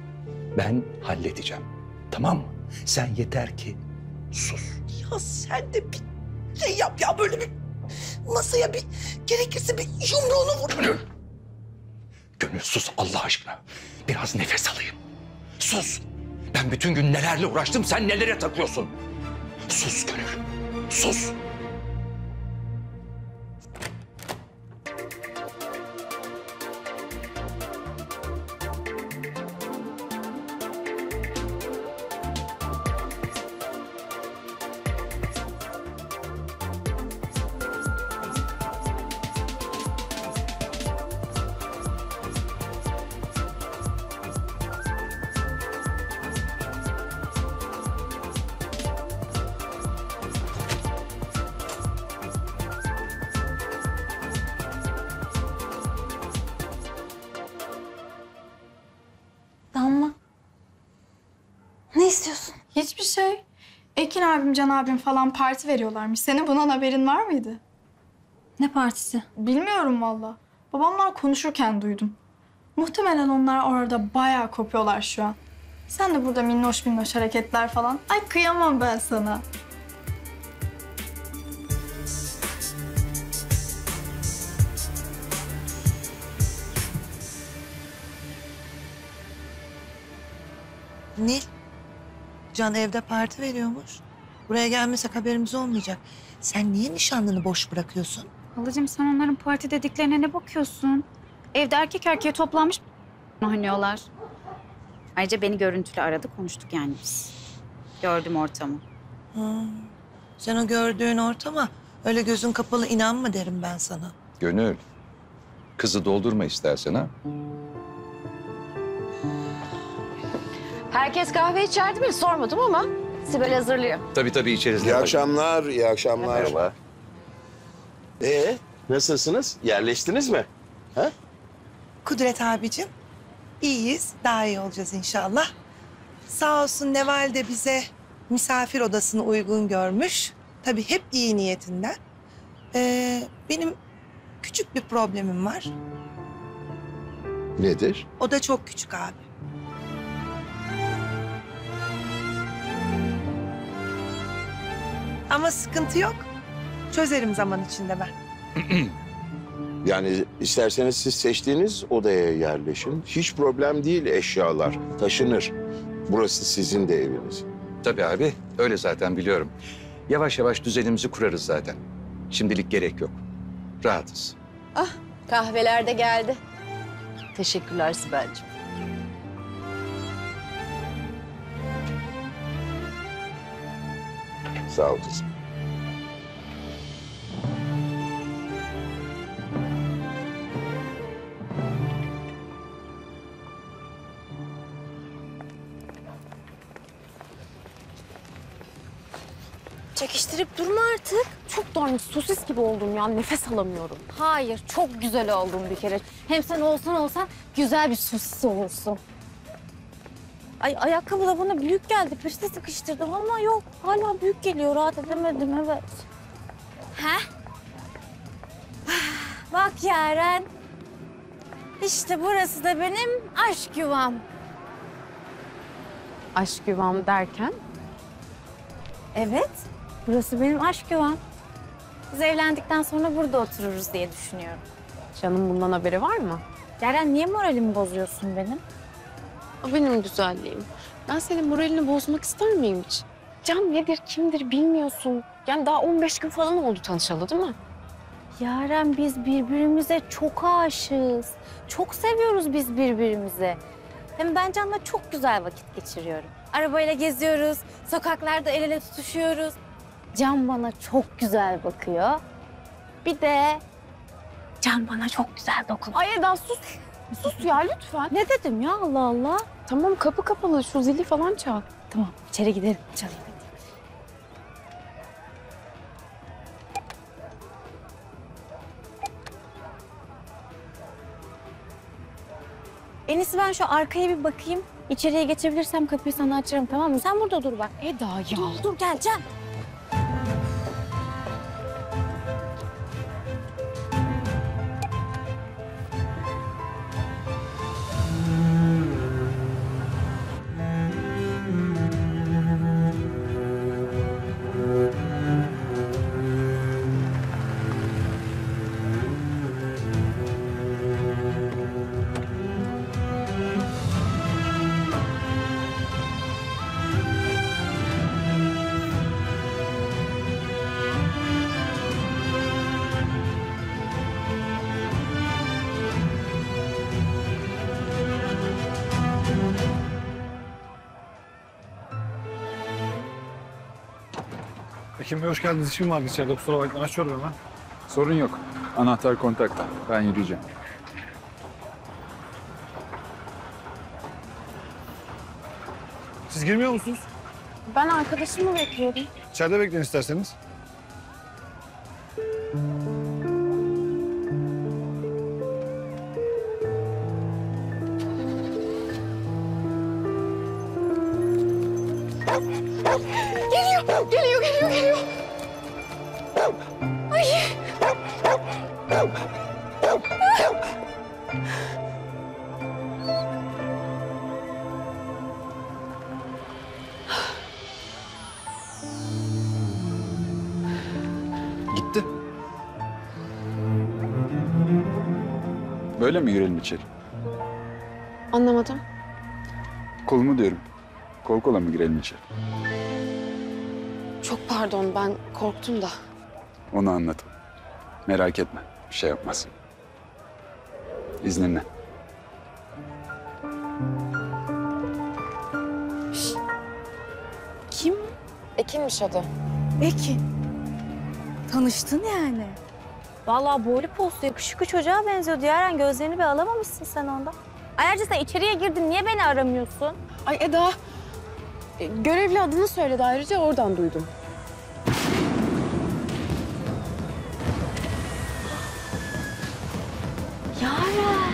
Ben halledeceğim. Tamam mı? Sen yeter ki sus. Ya sen de bir şey yap ya böyle bir masaya bir gerekirse bir yumruğunu vur. Gönül. Gönül sus Allah aşkına. Biraz nefes alayım. Sus. Ben bütün gün nelerle uğraştım, sen nelere takıyorsun? Sus Gönül, sus. Ekin abim, Can abim falan parti veriyorlarmış. Senin bundan haberin var mıydı? Ne partisi? Bilmiyorum valla. Babamlar konuşurken duydum. Muhtemelen onlar orada bayağı kopuyorlar şu an. Sen de burada minnoş minnoş hareketler falan. Ay kıyamam ben sana. Nil, Can evde parti veriyormuş. Buraya gelmesek haberimiz olmayacak. Sen niye nişanlını boş bırakıyorsun? Halacığım sen onların parti dediklerine ne bakıyorsun? Evde erkek erkeğe toplanmış oynuyorlar. Ayrıca beni görüntülü aradı konuştuk yani biz. Gördüm ortamı. Ha, sen o gördüğün ortama öyle gözün kapalı inanma derim ben sana. Gönül, kızı doldurma istersen ha. Herkes kahve içerdi mi sormadım ama Sibel hazırlıyor. Tabii tabii içeriz. İyi akşamlar, iyi akşamlar. Merhaba. Ee, nasılsınız? Yerleştiniz mi? Ha? Kudret abicim, iyiyiz. Daha iyi olacağız inşallah. Sağ olsun Neval de bize misafir odasını uygun görmüş. Tabii hep iyi niyetinden. Ee, benim küçük bir problemim var. Nedir? O da çok küçük abi. Ama sıkıntı yok. Çözerim zaman içinde ben. Yani isterseniz siz seçtiğiniz odaya yerleşin. Hiç problem değil eşyalar. Taşınır. Burası sizin de eviniz. Tabii abi öyle zaten biliyorum. Yavaş yavaş düzenimizi kurarız zaten. Şimdilik gerek yok. Rahatız. Ah kahveler de geldi. Teşekkürler Sibel'ciğim. Sağ ol kızım. Çekiştirip durma artık. Çok darmış sosis gibi oldum ya. Nefes alamıyorum. Hayır, çok güzel oldun bir kere. Hem sen olsan olsan güzel bir sosis olursun. Ay ayakkabı da bana büyük geldi. Peşte sıkıştırdım ama yok. Hala büyük geliyor. Rahat edemedim evet. He? Bak Yaren. İşte burası da benim aşk yuvam. Aşk yuvam derken? Evet. Burası benim aşk yuvam. Biz evlendikten sonra burada otururuz diye düşünüyorum. Canım bundan haberi var mı? Yaren niye moralimi bozuyorsun benim? O benim güzelliğim. Ben senin moralini bozmak ister miyim hiç? Can nedir, kimdir bilmiyorsun. Yani daha 15 gün falan oldu tanışalı değil mi? Yaren biz birbirimize çok aşığız. Çok seviyoruz biz birbirimizi. Hem ben Can'la çok güzel vakit geçiriyorum. Arabayla geziyoruz, sokaklarda el ele tutuşuyoruz. Can bana çok güzel bakıyor. Bir de Can bana çok güzel dokunuyor. Ay Eda sus. Sus ya lütfen. Ne dedim ya Allah Allah. Tamam kapı kapalı şu zili falan çal. Tamam içeri gidelim çalayım. En iyisi ben şu arkaya bir bakayım. İçeriye geçebilirsem kapıyı sana açarım tamam mı? Sen burada dur bak. Eda ya. Dur dur geleceğim. Bey hoş geldiniz. İşim vardı içeride. Kusura bakmayın. Açıyorum hemen. Sorun yok. Anahtar kontakta. Ben yürüyeceğim. Siz girmiyor musunuz? Ben arkadaşımı bekliyordum. İçeride bekleyin isterseniz. Geliyor, geliyor, geliyor, geliyor. Ay. Gitti. Böyle mi girelim içeri? Anlamadım. Kolumu diyorum. Kol kola mı girelim içeri? Çok pardon ben korktum da. Onu anladım. Merak etme. Bir şey yapmaz. İzninle. Kim? Ekin'miş adı. Ekin. Tanıştın yani. Vallahi boylu postlu yakışıklı çocuğa benziyordu Yaren. Gözlerini bir alamamışsın sen ondan. Ayrıca sen içeriye girdin. Niye beni aramıyorsun? Ay Eda. e, Görevli adını söyledi ayrıca oradan duydum. Yaren.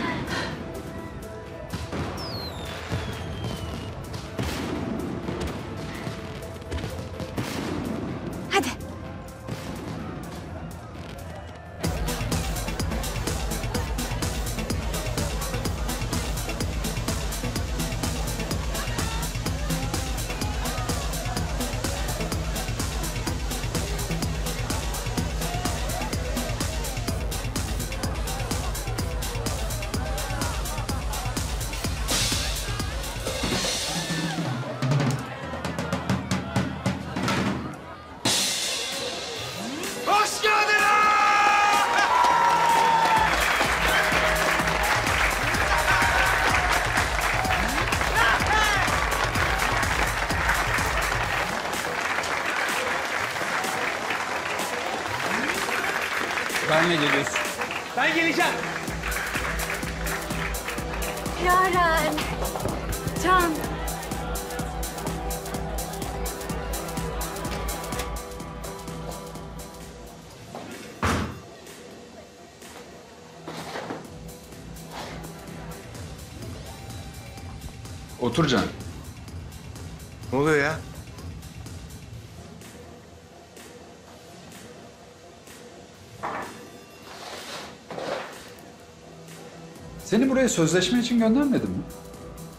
Buraya sözleşme için göndermedim mi?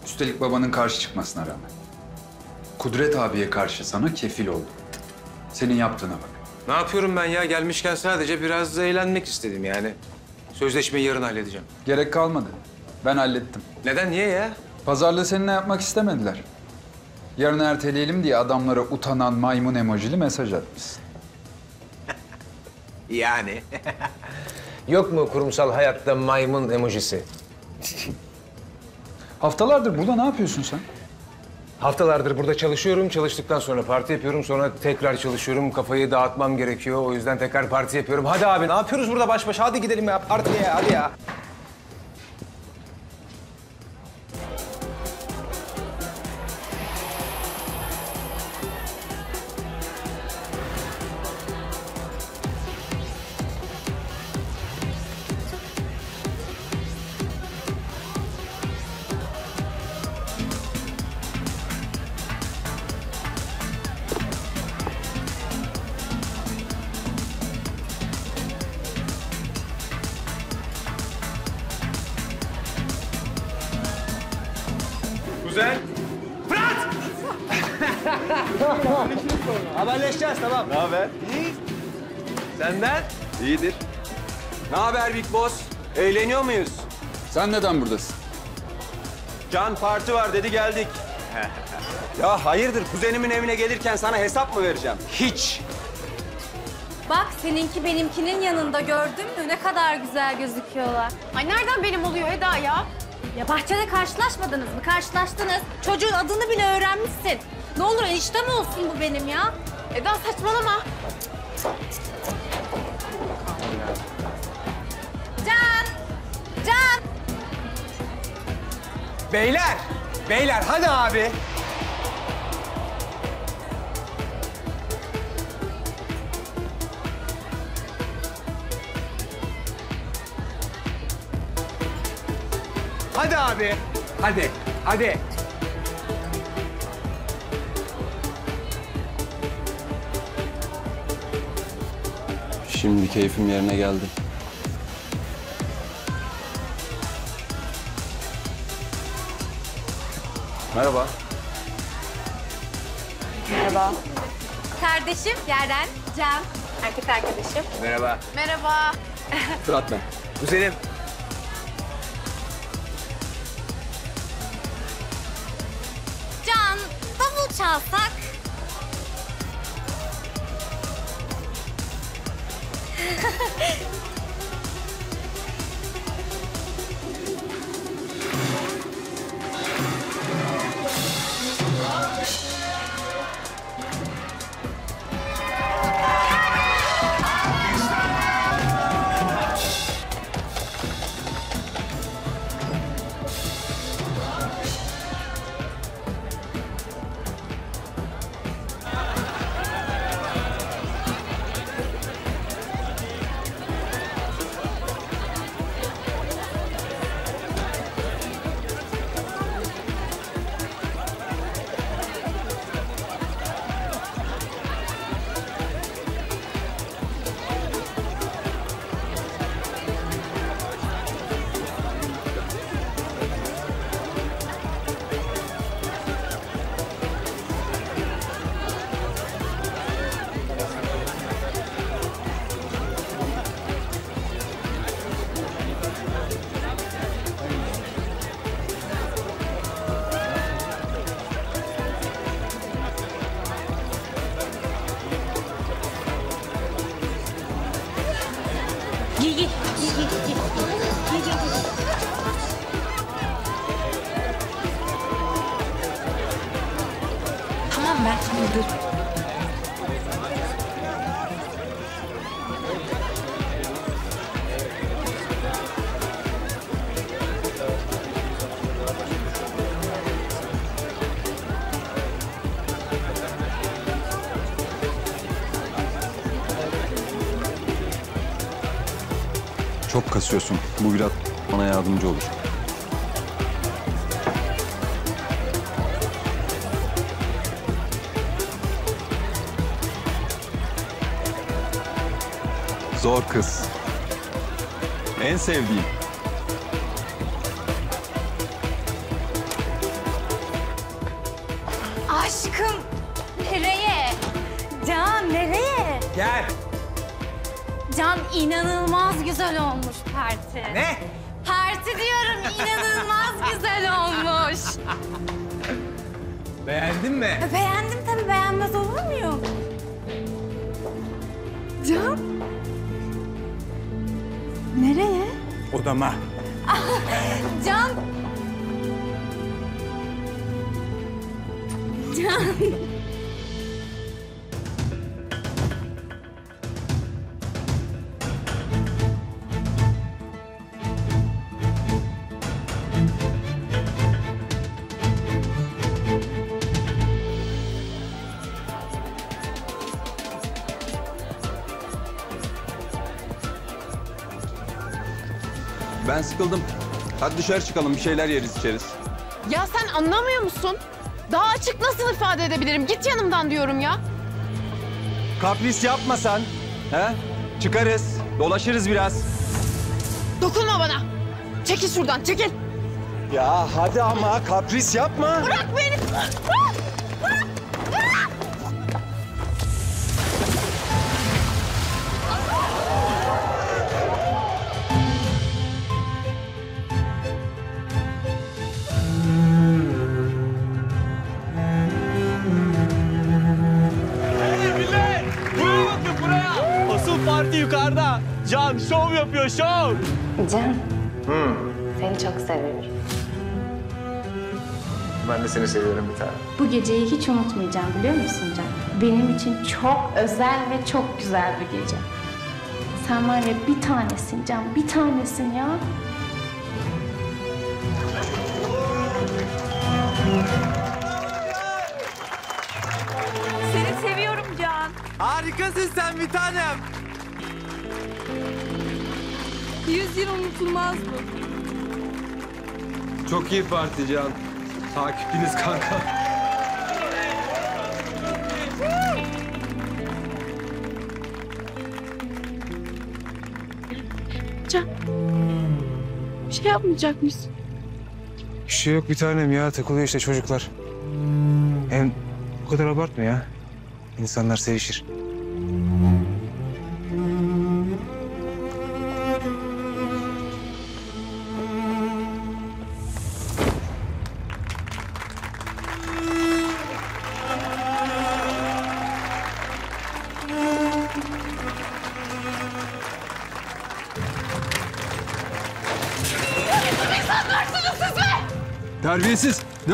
Üstelik babanın karşı çıkmasına rağmen. Kudret abiye karşı sana kefil oldu. Senin yaptığına bak. Ne yapıyorum ben ya? Gelmişken sadece biraz eğlenmek istedim yani. Sözleşmeyi yarın halledeceğim. Gerek kalmadı. Ben hallettim. Neden? Niye ya? Pazarlığı seninle yapmak istemediler. Yarın erteleyelim diye adamlara utanan maymun emojili mesaj atmışsın. Yani. Yok mu kurumsal hayatta maymun emojisi? Haftalardır burada ne yapıyorsun sen? Haftalardır burada çalışıyorum. Çalıştıktan sonra parti yapıyorum. Sonra tekrar çalışıyorum. Kafayı dağıtmam gerekiyor. O yüzden tekrar parti yapıyorum. Hadi abi ne yapıyoruz burada baş başa? Hadi gidelim ya partiye. Hadi ya. Big Boss? Eğleniyor muyuz? Sen neden buradasın? Can parti var dedi geldik. ya hayırdır kuzenimin evine gelirken sana hesap mı vereceğim? Hiç. Bak seninki benimkinin yanında gördün mü? Ne kadar güzel gözüküyorlar. Ay nereden benim oluyor Eda ya? Ya bahçede karşılaşmadınız mı? Karşılaştınız. Çocuğun adını bile öğrenmişsin. Ne olur eniştem olsun bu benim ya. Eda saçmalama. Beyler, beyler hadi abi. Hadi abi. Hadi, hadi. Şimdi keyfim yerine geldi. Merhaba. Merhaba. Kardeşim Yaren, Can. Erkek arkadaşım. Merhaba. Merhaba. Fırat ben. Kuzenim. Zor kız. En sevdiğim. Ben sıkıldım. Hadi dışarı çıkalım bir şeyler yeriz içeriz. Ya sen anlamıyor musun? Daha açık nasıl ifade edebilirim? Git yanımdan diyorum ya. Kapris yapma sen. He? Çıkarız, dolaşırız biraz. Dokunma bana. Çekil şuradan, çekil. Ya hadi ama kapris yapma. Bırak beni. Bırak. Can. Seni çok seviyorum. Ben de seni seviyorum bir tane. Bu geceyi hiç unutmayacağım biliyor musun Can? Benim için çok özel ve çok güzel bir gece. Sen var ya bir tanesin Can, bir tanesin ya. Seni seviyorum Can. Harikasın sen bir tanem. Yüz yıl unutulmaz bu. Çok iyi parti Can. Takipiniz kanka. Can. Bir şey yapmayacak mısın? Bir şey yok bir tanem ya. Takılıyor işte çocuklar. Hem bu kadar abartma ya. İnsanlar sevişir.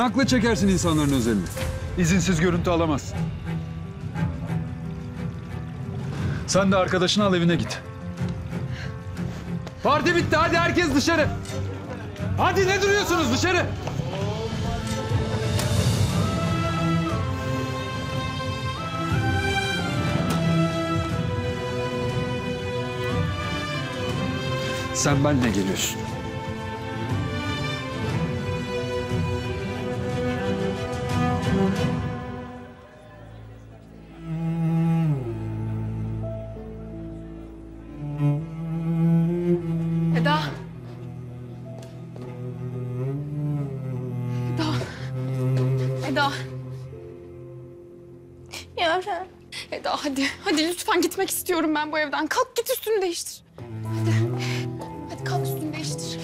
Terbiyesiz. Ne akla çekersin insanların özelini? İzinsiz görüntü alamazsın. Sen de arkadaşını al evine git. Parti bitti hadi herkes dışarı. Hadi ne duruyorsunuz dışarı? Sen benimle geliyorsun. Bu evden. Kalk git üstünü değiştir. Hadi. Hadi kalk üstünü değiştir.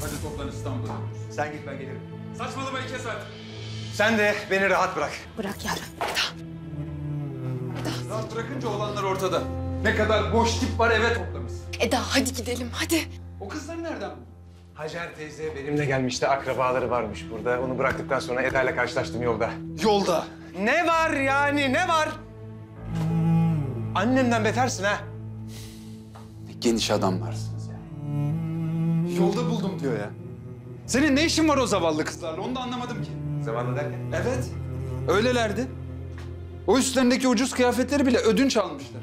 Hadi toplan İstanbul'a. Sen git ben gelirim. Saçmalamayı kes artık. Sen de beni rahat bırak. Bırak yavrum. Rahat bırakınca olanlar ortada. Ne kadar boş tip var eve toplamışsın. Eda hadi gidelim hadi. O kızları nereden buldun? Hacer teyze benimle gelmişti. Akrabaları varmış burada. Onu bıraktıktan sonra Eda'yla karşılaştım yolda. Yolda. Ne var yani ne var? Annemden betersin ha. Geniş adamlarsınız ya. Yolda buldum diyor ya. Senin ne işin var o zavallı kızlarla onu da anlamadım ki. Zavallı derken? Evet. Öylelerdi. O üstlerindeki ucuz kıyafetleri bile ödünç almışlar.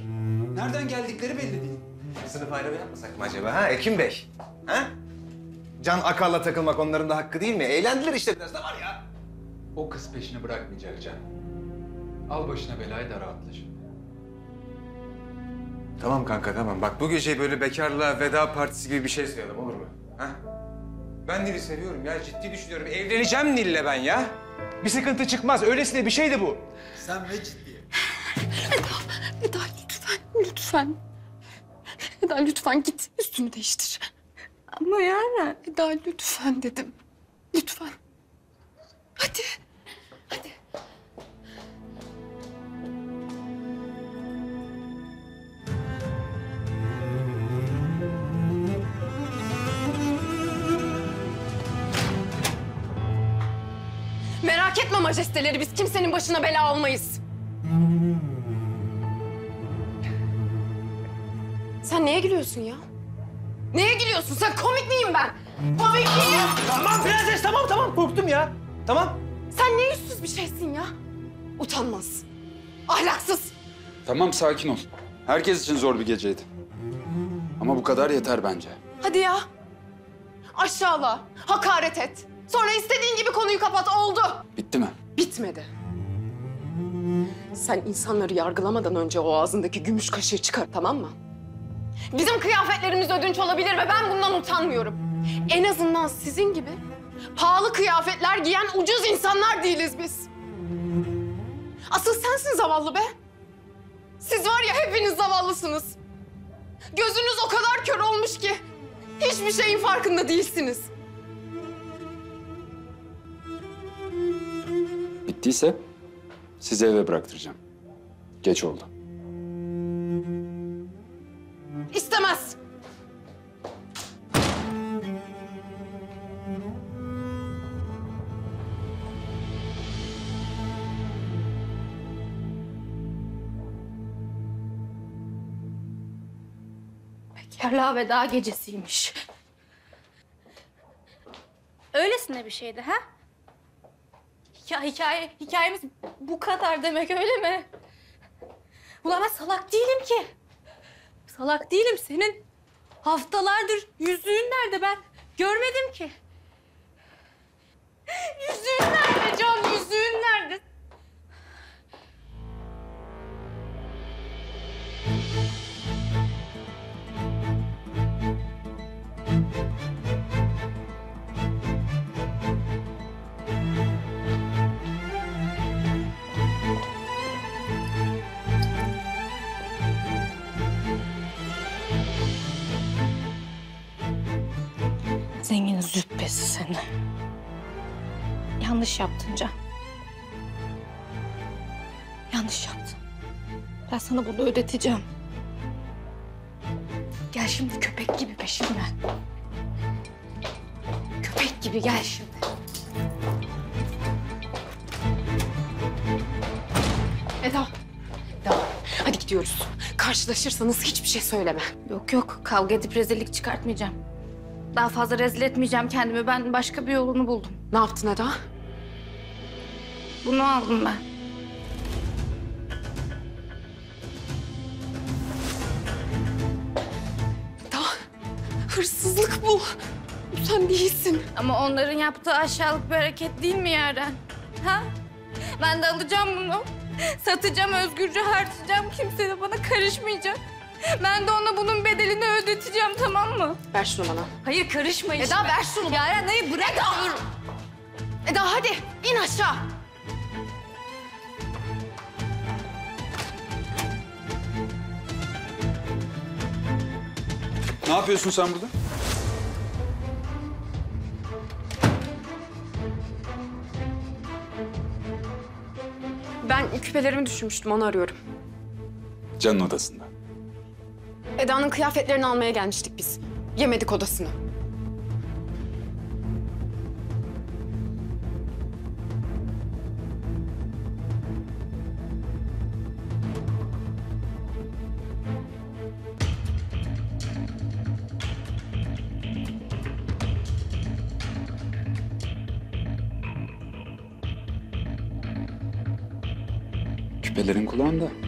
Nereden geldikleri belli değil. Sınıf ayrımı yapmasak mı acaba ha Ekim Bey? Ha? Can Akar'la takılmak onların da hakkı değil mi? Eğlendiler işte biraz da var ya. O kız peşini bırakmayacak Can. Al başına belayı da rahatla şimdi. Tamam kanka tamam. Bak bu gece böyle bekarlığa veda partisi gibi bir şey sayalım olur mu? Ha? Ben Nil'i seviyorum ya ciddi düşünüyorum. Evleneceğim Nil'le ben ya. Bir sıkıntı çıkmaz. Öylesine bir şeydi bu. Sen ve ciddi. Eda lütfen, lütfen. Eda lütfen git üstünü değiştir. Ama yani. Eda lütfen dedim. Lütfen. Hadi. Hadi. Merak etme majesteleri biz kimsenin başına bela olmayız. Sen neye gülüyorsun ya? Neye gülüyorsun? Sen komik miyim ben? Komik miyim? Tamam prenses tamam tamam korktum ya. Tamam. Sen ne yüzsüz bir şeysin ya? Utanmaz. Ahlaksız. Tamam sakin ol. Herkes için zor bir geceydi. Ama bu kadar yeter bence. Hadi ya. Aşağıla, hakaret et. Sonra istediğin gibi konuyu kapat oldu. Bitti mi? Bitmedi. Sen insanları yargılamadan önce o ağzındaki gümüş kaşığı çıkar tamam mı? Bizim kıyafetlerimiz ödünç olabilir ve ben bundan utanmıyorum. En azından sizin gibi pahalı kıyafetler giyen ucuz insanlar değiliz biz. Asıl sensin zavallı be. Siz var ya hepiniz zavallısınız. Gözünüz o kadar kör olmuş ki hiçbir şeyin farkında değilsiniz. Bittiyse sizi eve bıraktıracağım. Geç oldu. İstemez. Bekarlığa veda gecesiymiş. Öylesine bir şeydi ha? Ya hikaye, hikayemiz bu kadar demek öyle mi? Ulan ben salak değilim ki. Salak değilim senin. Haftalardır yüzüğün nerede ben? Görmedim ki. Yüzüğün nerede Can? Yüzüğün nerede? Zengin züppesi seni. Yanlış yaptın Can. Yanlış yaptın. Ben sana bunu ödeteceğim. Gel şimdi köpek gibi peşimden. Köpek gibi gel şimdi. Eda. Eda. Hadi gidiyoruz. Karşılaşırsanız hiçbir şey söyleme. Yok yok kavga edip rezillik çıkartmayacağım. Daha fazla rezil etmeyeceğim kendimi. Ben başka bir yolunu buldum. Ne yaptın Eda? Bunu aldım ben. Eda. Hırsızlık bu. Sen değilsin. Ama onların yaptığı aşağılık bir hareket değil mi Yaren? Ha? Ben de alacağım bunu. Satacağım, özgürce harcayacağım. Kimse de bana karışmayacak. Ben de ona bunun bedelini ödeteceğim tamam mı? Ver şunu bana. Hayır karışma Eda işime. ver şunu. Yaren hayır bırak. Eda. Eda hadi in aşağı. Ne yapıyorsun sen burada? Ben küpelerimi düşürmüştüm onu arıyorum. Can'ın odasında. Eda'nın kıyafetlerini almaya gelmiştik biz. Yemedik odasını. Küpelerin kulağında.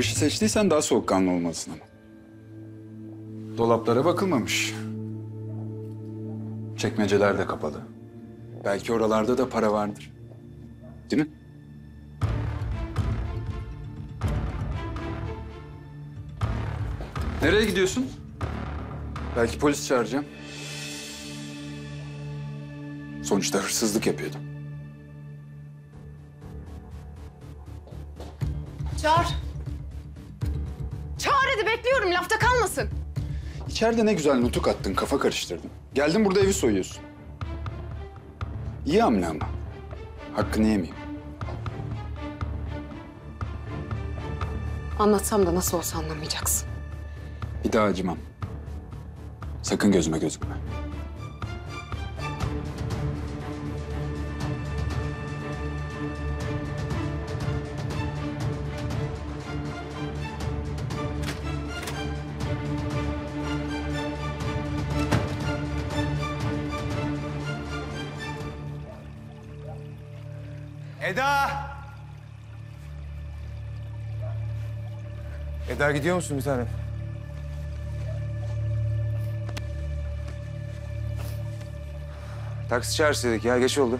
Bu işi seçtiysen daha soğukkanlı olmalısın ama. Dolaplara bakılmamış. Çekmeceler de kapalı. Belki oralarda da para vardır. Değil mi? Nereye gidiyorsun? Belki polis çağıracağım. Sonuçta hırsızlık yapıyordum. Çağır. Çağır hadi bekliyorum lafta kalmasın. İçeride ne güzel nutuk attın, kafa karıştırdın. Geldin burada evi soyuyorsun. İyi hamle ama. Hakkını yemeyeyim. Anlatsam da nasıl olsa anlamayacaksın. Bir daha acımam. Sakın gözüme gözükme. Eda! Eda gidiyor musun bir tanem? Taksi çağırsaydık ya geç oldu.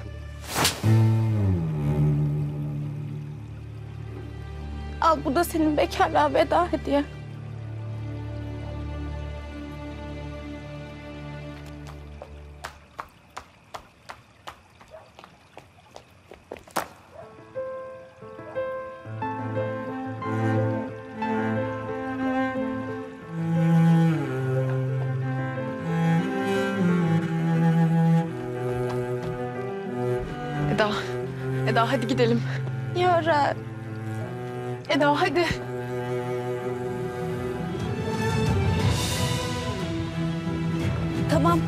Al bu da senin bekarlığa veda hediye. Hadi gidelim. Yaren. Eda hadi. Tamam,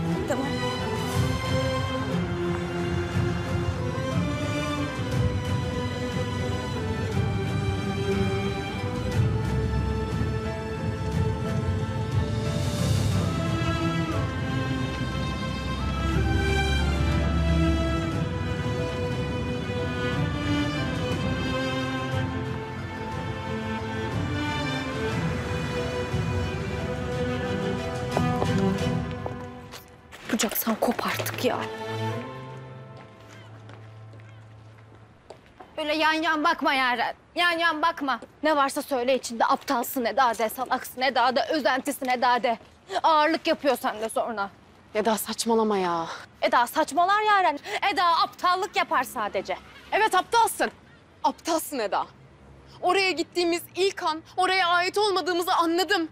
Yapacaksan kop artık ya. Öyle yan yan bakma Yaren. Yan yan bakma. Ne varsa söyle içinde aptalsın Eda de, salaksın Eda de, özentisin Eda de. Ağırlık yapıyor sende sonra. Eda saçmalama ya. Eda saçmalar Yaren. Eda aptallık yapar sadece. Evet aptalsın. Aptalsın Eda. Oraya gittiğimiz ilk an oraya ait olmadığımızı anladım.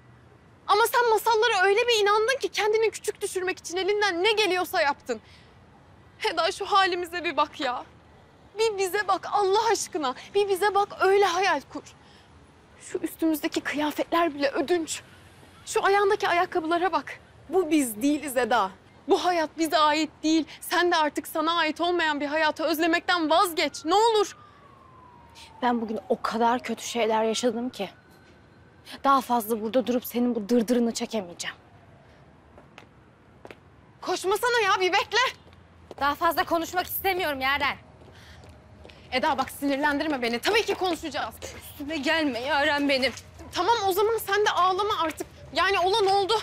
Ama sen masallara öyle bir inandın ki kendini küçük düşürmek için elinden ne geliyorsa yaptın. Eda şu halimize bir bak ya. Bir bize bak Allah aşkına. Bir bize bak öyle hayal kur. Şu üstümüzdeki kıyafetler bile ödünç. Şu ayağındaki ayakkabılara bak. Bu biz değiliz Eda. Bu hayat bize ait değil. Sen de artık sana ait olmayan bir hayatı özlemekten vazgeç. Ne olur. Ben bugün o kadar kötü şeyler yaşadım ki. Daha fazla burada durup senin bu dırdırını çekemeyeceğim. Koşmasana ya bir bekle. Daha fazla konuşmak istemiyorum Yaren. Eda bak sinirlendirme beni. Tabii ki konuşacağız. Üstüme gelme Yaren benim. Tamam o zaman sen de ağlama artık. Yani olan oldu.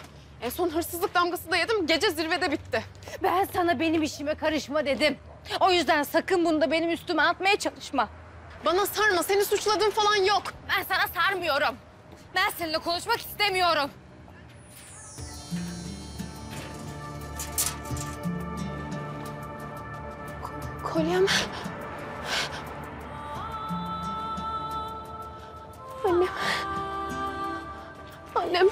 En son hırsızlık damgası da yedim. Gece zirvede bitti. Ben sana benim işime karışma dedim. O yüzden sakın bunu da benim üstüme atmaya çalışma. Bana sarma. Seni suçladığım falan yok. Ben sana sarmıyorum. Ben seninle konuşmak istemiyorum. Kolyem. Annem. Annem.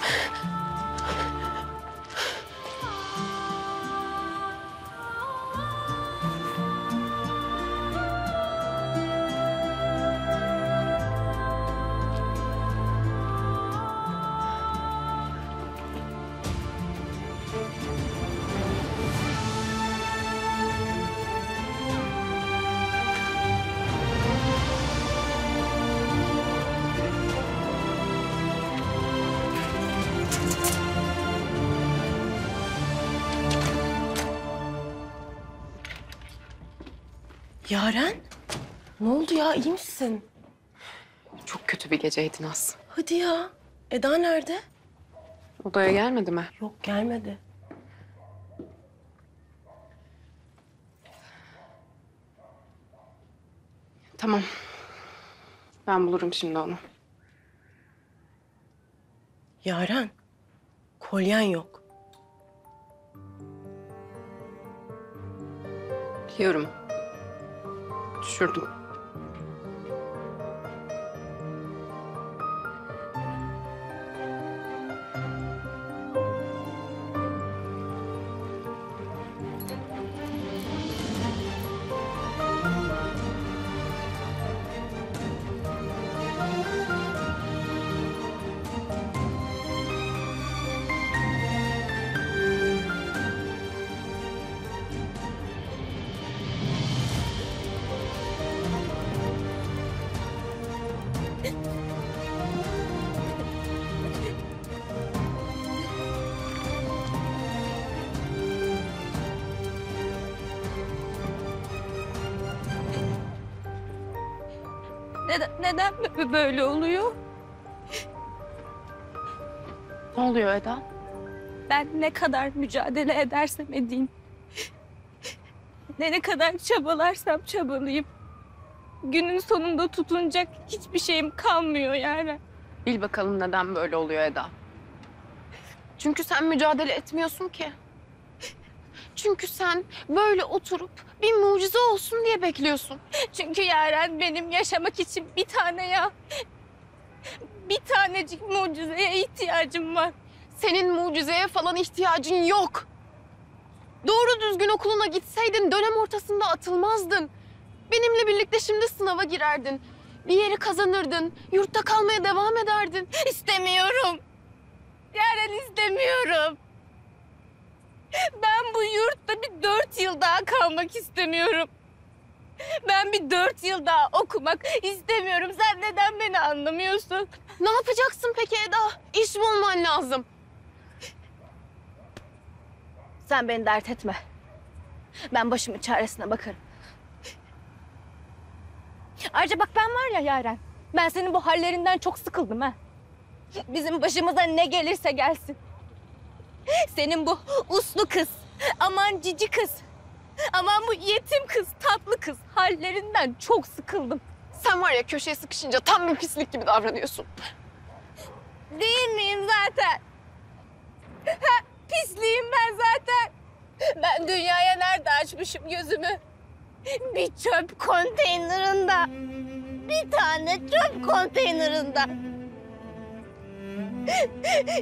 Yaren, ne oldu ya? İyi misin? Çok kötü bir geceydi Naz. Hadi ya. Eda nerede? Odaya gelmedi mi? Yok gelmedi. Tamam. Ben bulurum şimdi onu. Yaren, kolyen yok. Biliyorum. 血多。Neden, neden bö- böyle oluyor? Ne oluyor Eda? Ben ne kadar mücadele edersem edeyim. Ne ne kadar çabalarsam çabalayayım. Günün sonunda tutunacak hiçbir şeyim kalmıyor yani. Bil bakalım neden böyle oluyor Eda. Çünkü sen mücadele etmiyorsun ki. Çünkü sen böyle oturup bir mucize olsun diye bekliyorsun. Çünkü Yaren benim yaşamak için bir tane ya. Bir tanecik mucizeye ihtiyacım var. Senin mucizeye falan ihtiyacın yok. Doğru düzgün okuluna gitseydin dönem ortasında atılmazdın. Benimle birlikte şimdi sınava girerdin. Bir yeri kazanırdın. Yurtta kalmaya devam ederdin. İstemiyorum. Yaren istemiyorum. Ben bu yurtta bir dört yıl daha kalmak istemiyorum. Ben bir dört yıl daha okumak istemiyorum. Sen neden beni anlamıyorsun? Ne yapacaksın peki Eda? İş bulman lazım. Sen beni dert etme. Ben başımın çaresine bakarım. Ayrıca bak ben var ya Yaren. Ben senin bu hallerinden çok sıkıldım ha. Bizim başımıza ne gelirse gelsin. Senin bu uslu kız, aman cici kız, aman bu yetim kız, tatlı kız hallerinden çok sıkıldım. Sen var ya köşeye sıkışınca tam bir pislik gibi davranıyorsun. Değil miyim zaten? Ha, pisliyim ben zaten. Ben dünyaya nerede açmışım gözümü? Bir çöp konteynerında. Bir tane çöp konteynerında.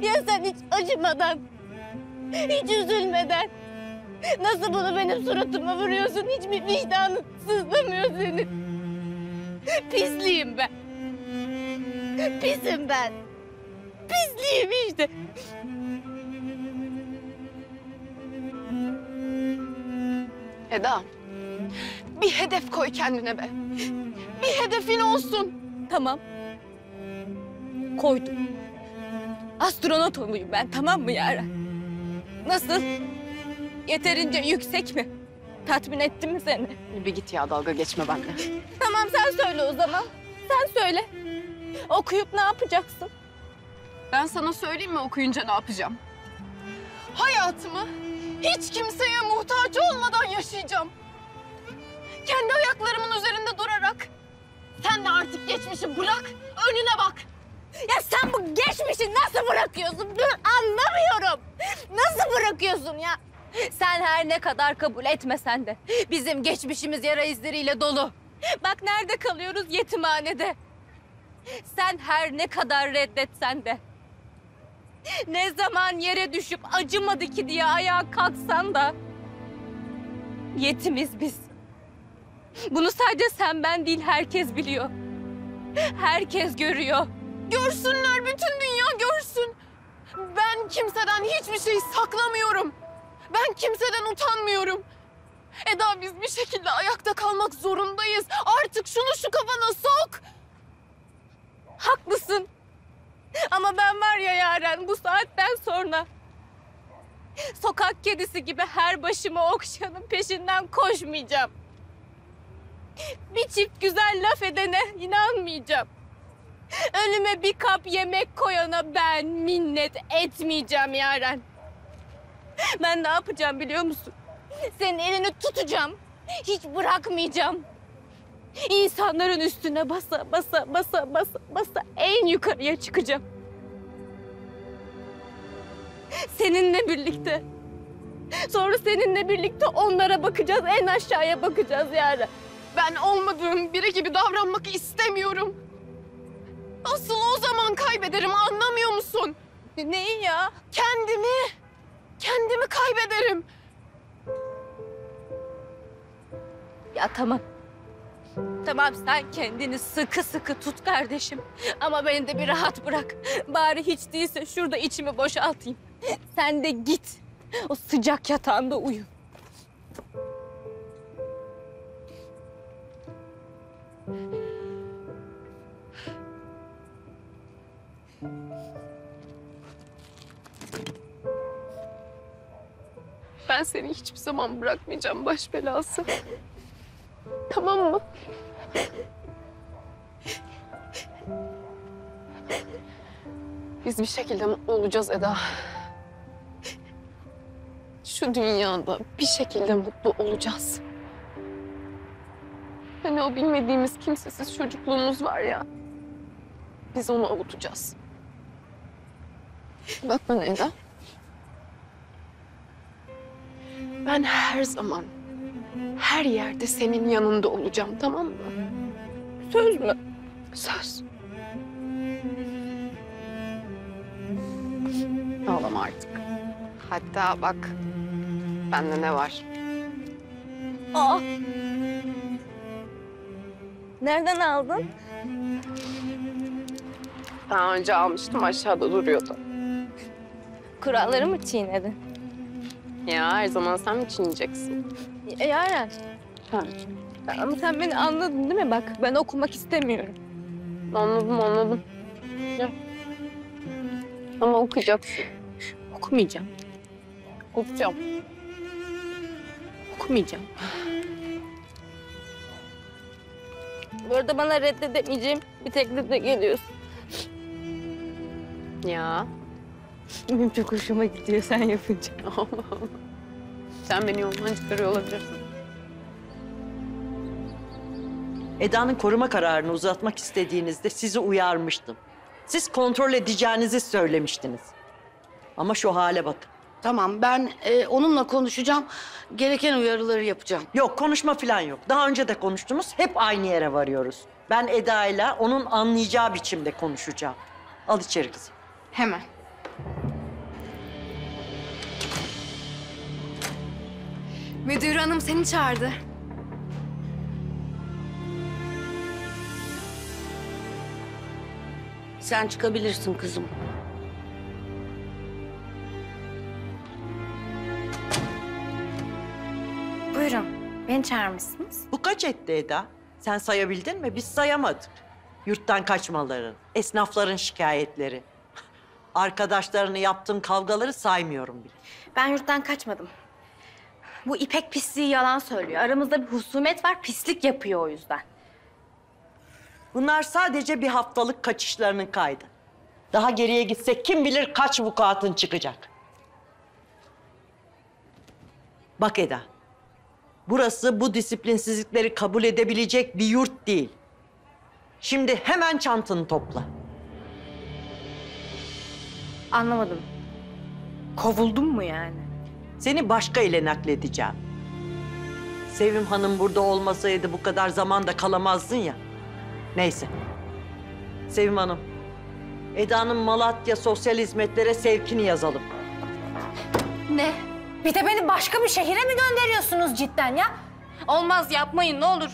ya sen hiç acımadan, hiç üzülmeden nasıl bunu benim suratıma vuruyorsun? Hiç mi vicdanın sızlamıyor senin? Pisliyim ben. Pisim ben. Pisliyim işte. Eda, bir hedef koy kendine be. Bir hedefin olsun. Tamam. Koydum. Astronot olayım ben tamam mı Yaren? Nasıl? Yeterince yüksek mi? Tatmin etti mi seni? Bir git ya dalga geçme benimle. Tamam sen söyle o zaman. Sen söyle. Okuyup ne yapacaksın? Ben sana söyleyeyim mi okuyunca ne yapacağım? Hayatımı hiç kimseye muhtaç olmadan yaşayacağım. Kendi ayaklarımın üzerinde durarak. Sen de artık geçmişi bırak, önüne bak. Ya sen bu geçmişi nasıl bırakıyorsun? Dur anlamıyorum. Nasıl bırakıyorsun ya? Sen her ne kadar kabul etmesen de bizim geçmişimiz yara izleriyle dolu. Bak nerede kalıyoruz? Yetimhanede. Sen her ne kadar reddetsen de ne zaman yere düşüp acımadı ki diye ayağa kalksan da yetimiz biz. Bunu sadece sen ben değil herkes biliyor. Herkes görüyor. Görsünler, bütün dünya görsün. Ben kimseden hiçbir şey saklamıyorum. Ben kimseden utanmıyorum. Eda biz bir şekilde ayakta kalmak zorundayız. Artık şunu şu kafana sok. Haklısın. Ama ben var ya Yaren bu saatten sonra sokak kedisi gibi her başıma okşanın peşinden koşmayacağım. Bir çift güzel laf edene inanmayacağım. Önüme bir kap yemek koyana ben minnet etmeyeceğim Yaren. Ben ne yapacağım biliyor musun? Senin elini tutacağım. Hiç bırakmayacağım. İnsanların üstüne basa basa basa basa basa en yukarıya çıkacağım. Seninle birlikte. Sonra seninle birlikte onlara bakacağız. En aşağıya bakacağız yani. Ben olmadığım biri gibi davranmak istemiyorum. Asıl o zaman kaybederim anlamıyor musun? Neyi ya? Kendimi. Kendimi kaybederim. Ya tamam. Tamam sen kendini sıkı sıkı tut kardeşim. Ama beni de bir rahat bırak. Bari hiç değilse şurada içimi boşaltayım. Sen de git. O sıcak yatağında uyu. Ben seni hiçbir zaman bırakmayacağım baş belası. tamam mı? Biz bir şekilde mutlu olacağız Eda. Şu dünyada bir şekilde mutlu olacağız. Hani o bilmediğimiz kimsesiz çocukluğumuz var ya. Biz onu avutacağız. Bak bana Eda. Ben her zaman, her yerde senin yanında olacağım tamam mı? Söz mü? Söz. Ağlama artık. Hatta bak, bende ne var? Aa. Nereden aldın? Daha önce almıştım aşağıda duruyordu. Kuralları mı çiğnedin? Ya her zaman sen mi çiğneyeceksin? Ya- Yaren. Ha. Ama sen beni anladın değil mi? Bak ben okumak istemiyorum. Anladım anladım. Gel. Ama okuyacaksın. Okumayacağım. Okuyacağım. Okumayacağım. Bu arada bana reddedemeyeceğim bir teklifle geliyorsun. Ya. Benim çok hoşuma gidiyor sen yapınca. Allah Allah. Sen beni yoldan çıkarıyor olabilirsin. Eda'nın koruma kararını uzatmak istediğinizde sizi uyarmıştım. Siz kontrol edeceğinizi söylemiştiniz. Ama şu hale bakın. Tamam ben e, onunla konuşacağım. Gereken uyarıları yapacağım. Yok konuşma falan yok. Daha önce de konuştunuz. Hep aynı yere varıyoruz. Ben Eda'yla onun anlayacağı biçimde konuşacağım. Al içeri kızım. Hemen. Müdür hanım seni çağırdı. Sen çıkabilirsin kızım. Buyurun. Beni çağırmışsınız. Bu kaç etti Eda? Sen sayabildin mi? Biz sayamadık. Yurttan kaçmaların, esnafların şikayetleri. Arkadaşlarını yaptığın kavgaları saymıyorum bile. Ben yurttan kaçmadım. Bu İpek pisliği yalan söylüyor. Aramızda bir husumet var, pislik yapıyor o yüzden. Bunlar sadece bir haftalık kaçışlarının kaydı. Daha geriye gitsek kim bilir kaç vukuatın çıkacak. Bak Eda, burası bu disiplinsizlikleri kabul edebilecek bir yurt değil. Şimdi hemen çantanı topla. Anlamadım. Kovuldun mu yani? Seni başka ile nakledeceğim. Sevim Hanım burada olmasaydı bu kadar zaman da kalamazdın ya. Neyse. Sevim Hanım, Eda'nın Malatya sosyal hizmetlere sevkini yazalım. Ne? Bir de beni başka bir şehire mi gönderiyorsunuz cidden ya? Olmaz yapmayın ne olur.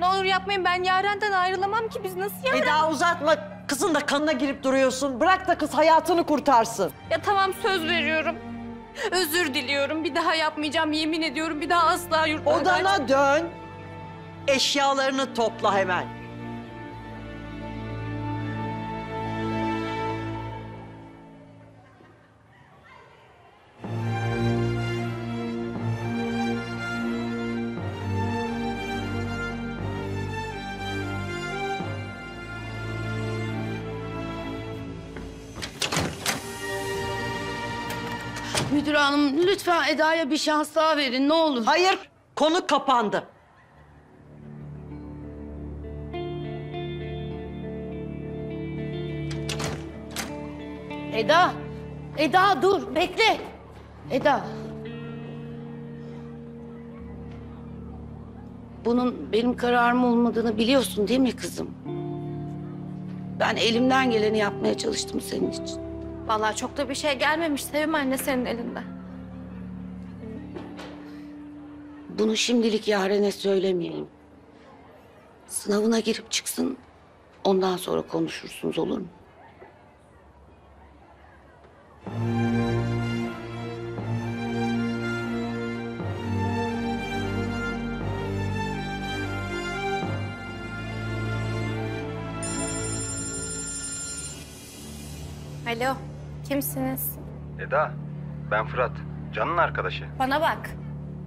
Ne olur yapmayın ben Yaren'den ayrılamam ki biz nasıl Yaren? Eda uzatma. Kızın da kanına girip duruyorsun. Bırak da kız hayatını kurtarsın. Ya tamam söz veriyorum. Özür diliyorum. Bir daha yapmayacağım. Yemin ediyorum bir daha asla yurttan Odana dön. Eşyalarını topla hemen. Hanım lütfen Eda'ya bir şans daha verin ne olur. Hayır, konu kapandı. Eda, Eda dur bekle. Eda. Bunun benim kararım olmadığını biliyorsun değil mi kızım? Ben elimden geleni yapmaya çalıştım senin için. Vallahi çok da bir şey gelmemiş Sevim anne senin elinden. Bunu şimdilik Yaren'e söylemeyelim. Sınavına girip çıksın. Ondan sonra konuşursunuz olur mu? Alo, kimsiniz? Eda, ben Fırat. Can'ın arkadaşı. Bana bak.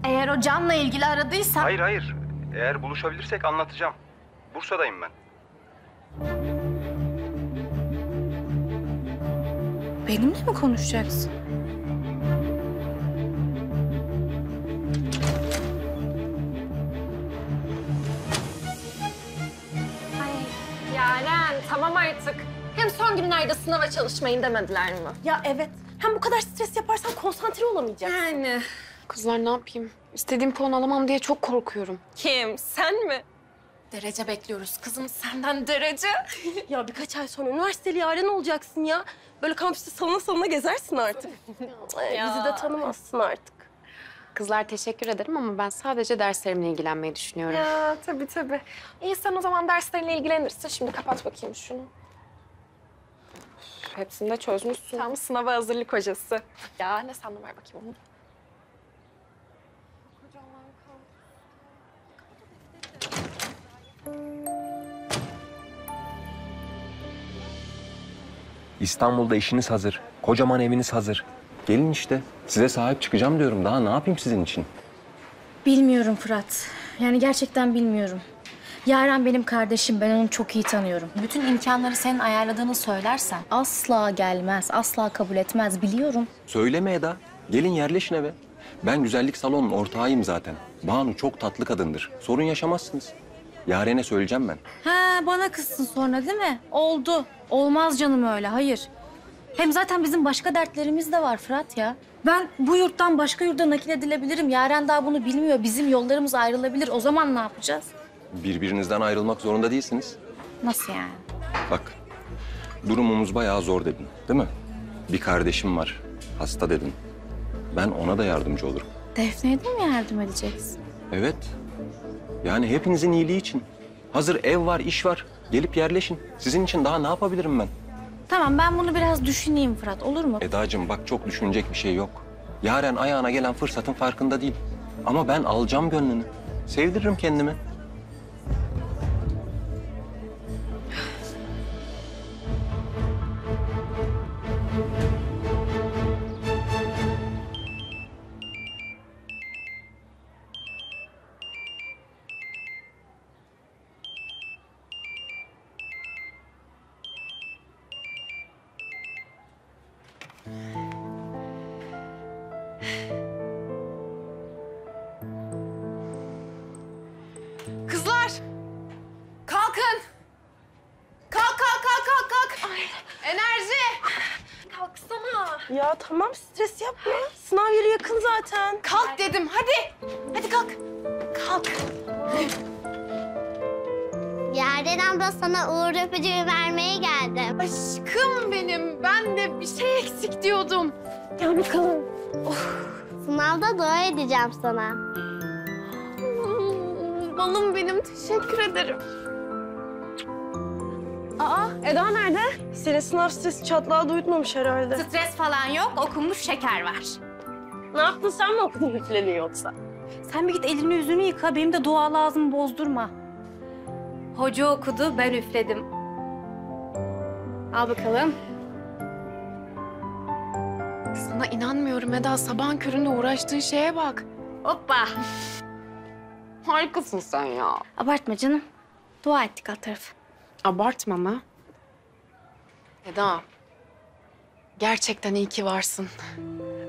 Eğer o Can'la ilgili aradıysa... Hayır hayır. Eğer buluşabilirsek anlatacağım. Bursa'dayım ben. Benimle mi konuşacaksın? Ay Yaren tamam artık. Hem son günlerde sınava çalışmayın demediler mi? Ya evet. Hem bu kadar stres yaparsan konsantre olamayacaksın. Yani. Kızlar ne yapayım? İstediğim puan alamam diye çok korkuyorum. Kim? Sen mi? Derece bekliyoruz kızım senden derece. ya birkaç ay sonra üniversiteli yaren olacaksın ya. Böyle kampüste salına salına gezersin artık. Ya. Bizi de tanımazsın artık. Kızlar teşekkür ederim ama ben sadece derslerimle ilgilenmeyi düşünüyorum. Ya tabii tabii. İyi sen o zaman derslerinle ilgilenirsin. Şimdi kapat bakayım şunu. Hepsini de çözmüşsün. Tam sınava hazırlık hocası. Ya ne sandın ver bakayım onu. İstanbul'da işiniz hazır. Kocaman eviniz hazır. Gelin işte. Size sahip çıkacağım diyorum. Daha ne yapayım sizin için? Bilmiyorum Fırat. Yani gerçekten bilmiyorum. Yaren benim kardeşim. Ben onu çok iyi tanıyorum. Bütün imkanları senin ayarladığını söylersen asla gelmez, asla kabul etmez. Biliyorum. Söyleme Eda. Gelin yerleşin eve. Ben güzellik salonunun ortağıyım zaten. Banu çok tatlı kadındır. Sorun yaşamazsınız. Yaren'e söyleyeceğim ben. Ha bana kızsın sonra değil mi? Oldu. Olmaz canım öyle. Hayır. Hem zaten bizim başka dertlerimiz de var Fırat ya. Ben bu yurttan başka yurda nakil edilebilirim. Yaren daha bunu bilmiyor. Bizim yollarımız ayrılabilir. O zaman ne yapacağız? Birbirinizden ayrılmak zorunda değilsiniz. Nasıl yani? Bak, durumumuz bayağı zor dedin, değil mi? Bir kardeşim var, hasta dedin. Ben ona da yardımcı olurum. Defne'ye de mi yardım edeceksin? Evet. Yani hepinizin iyiliği için. Hazır ev var, iş var. Gelip yerleşin. Sizin için daha ne yapabilirim ben? Tamam ben bunu biraz düşüneyim Fırat. Olur mu? Edacığım bak çok düşünecek bir şey yok. Yaren ayağına gelen fırsatın farkında değil. Ama ben alacağım gönlünü. Sevdiririm kendimi. Sana. Balım benim. Teşekkür ederim. Aa Eda nerede? Senin sınav stresi çatlağı duyutmamış herhalde. Stres falan yok, okunmuş şeker var. Ne yaptın sen mi okudun üfleni yoksa? Sen bir git elini yüzünü yıka. Benim de dua lazım bozdurma. Hoca okudu, ben üfledim. Al bakalım. Sana inanmıyorum Eda. Sabahın köründe uğraştığın şeye bak. Hoppa. Harikasın sen ya. Abartma canım. Dua ettik alt tarafı. Abartma mı? Eda. Gerçekten iyi ki varsın.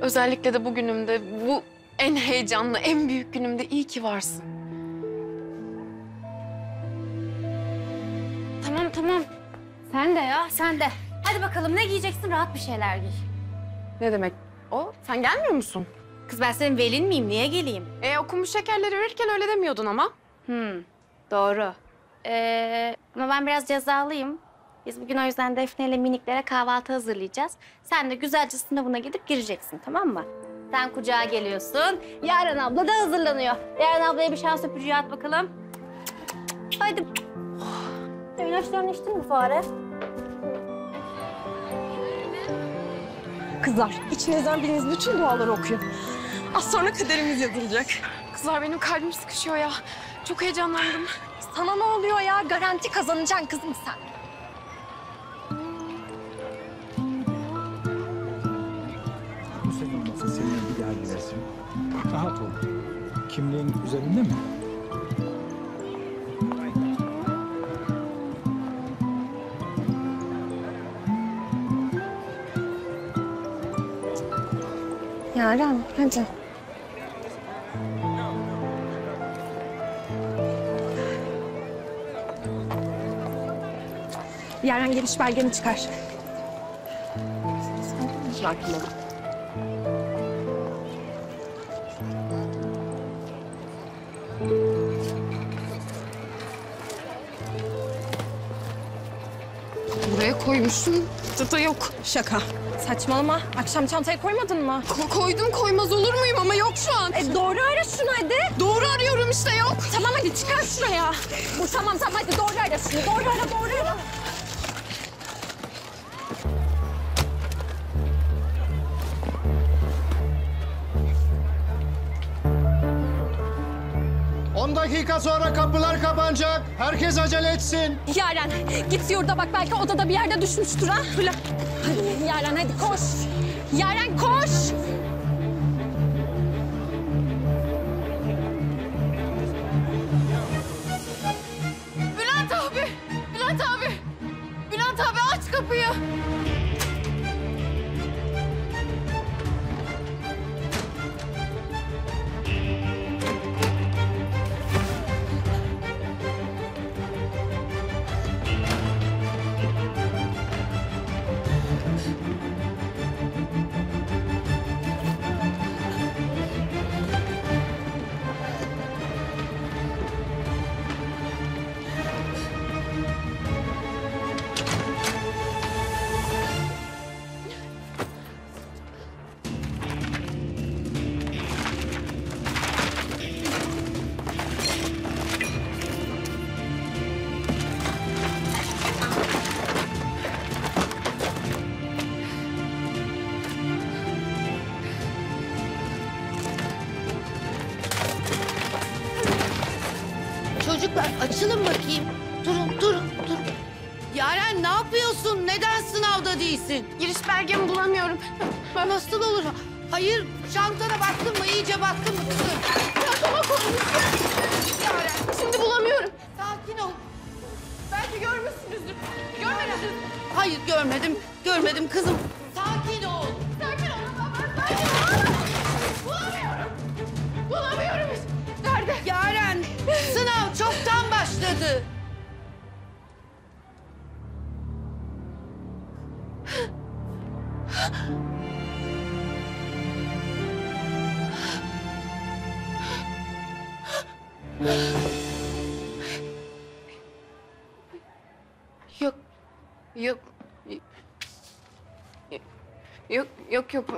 Özellikle de bugünümde, bu en heyecanlı, en büyük günümde iyi ki varsın. Tamam tamam. Sen de ya sen de. Hadi bakalım ne giyeceksin rahat bir şeyler giy. Ne demek o? Sen gelmiyor musun? Kız ben senin velin miyim? Niye geleyim? E okumuş şekerleri verirken öyle demiyordun ama. Hmm, doğru. Ee, ama ben biraz cezalıyım. Biz bugün o yüzden Defne ile miniklere kahvaltı hazırlayacağız. Sen de güzelce sınavına gidip gireceksin tamam mı? Sen kucağa geliyorsun. Yaren abla da hazırlanıyor. Yaren ablaya bir şans öpücüğü at bakalım. Hadi. Oh. İlaçlarını içtin mi fare? Kızlar içinizden biriniz bütün duaları okuyun. Az sonra kaderimiz yazılacak. Kızlar benim kalbim sıkışıyor ya. Çok heyecanlandım. Sana ne oluyor ya? Garanti kazanacaksın kızım sen. Bu senin masa senin bir dergi resim. Rahat ol. Kimliğin üzerinde mi? Yaren hadi. Yaren geliş belgeni çıkar. Sakin ol. Buraya koymuşsun. Tata yok. Şaka. Saçmalama. Akşam çantaya koymadın mı? Ko- koydum koymaz olur muyum ama yok şu an. E doğru ara şunu hadi. Doğru arıyorum işte yok. Tamam hadi çıkar şuraya. Bu tamam tamam hadi doğru ara şunu. Doğru ara doğru ara. dakika sonra kapılar kapanacak. Herkes acele etsin. Yaren git yurda bak belki odada bir yerde düşmüştür ha. Fırla. Yaren hadi koş. Yaren koş.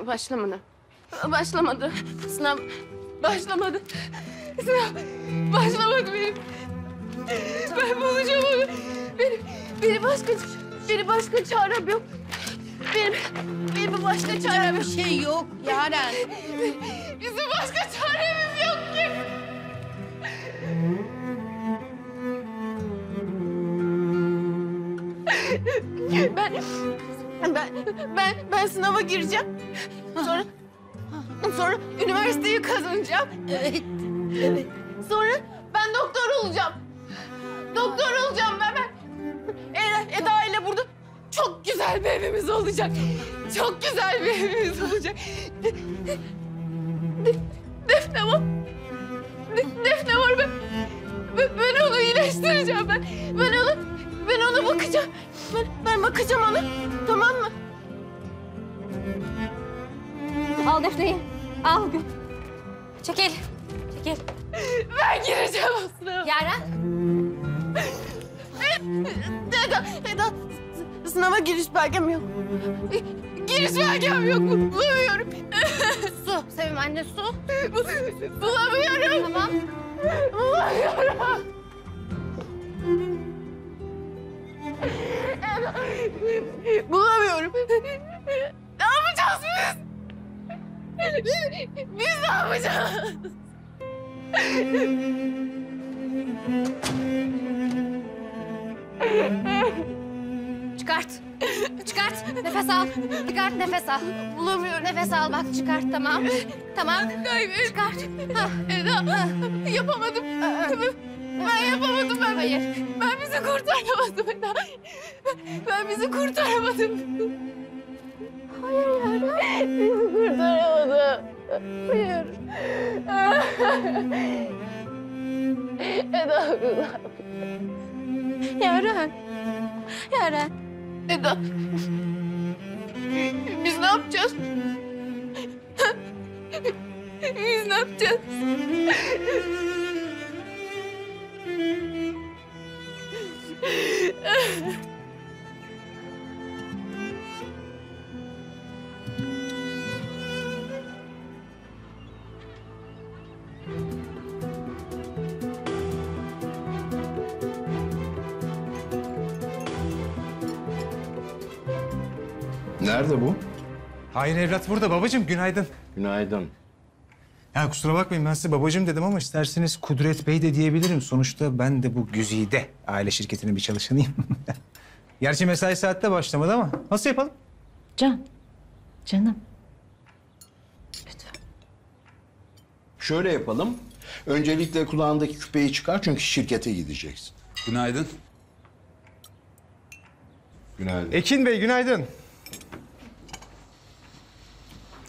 Başlamadı. Başlamadı. Sınav başlamadı. Sınav başlamadı benim. Ben bulacağım onu. Benim, benim başka, benim başka çarem yok. Benim, benim başka çarem yok. Bir şey yok Yaren. Bizim başka çaremiz yok ki. Ben ben ben ben sınava gireceğim. Sonra sonra üniversiteyi kazanacağım. Evet. Evet. Sonra ben doktor olacağım. Doktor olacağım ben. ben. Eda, Eda ile burada çok güzel bir evimiz olacak. Çok güzel bir evimiz olacak. De- Defne var. De- Defne var ben, ben, ben onu iyileştireceğim ben. Ben onu, ben ona bakacağım. Ben, ben bakacağım ona. Tamam Al Defne'yi. Al. gö- Çekil. Çekil. Ben gireceğim aslında. Yaren. Eda, Eda. Sınava giriş belgem yok. Giriş belgem yok. Bulamıyorum. Su. Sevim anne su. Bulamıyorum. Tamam. Bulamıyorum. Bulamıyorum. Ne yapacağız biz? Biz ne yapacağız? Çıkart. Çıkart. Nefes al. Çıkart nefes al. Bulamıyorum. Nefes al bak çıkart tamam. Tamam. Çıkart. Ha. Eda, yapamadım. Ben yapamadım ben. Hayır. Ben bizi kurtaramadım Eda. Ben bizi kurtaramadım. Hayır. Bizi kurtaramadım. Hayır. Eda güzel. Yaren. Yaren. Eda. Biz ne yapacağız? Biz ne yapacağız? Nerede bu? Hayır evlat burada babacığım günaydın. Günaydın. Ya kusura bakmayın ben size babacığım dedim ama isterseniz Kudret Bey de diyebilirim. Sonuçta ben de bu Güzide aile şirketinin bir çalışanıyım. Gerçi mesai saatte başlamadı ama nasıl yapalım? Can. Canım. Şöyle yapalım. Öncelikle kulağındaki küpeyi çıkar çünkü şirkete gideceksin. Günaydın. Günaydın. Ekin Bey günaydın.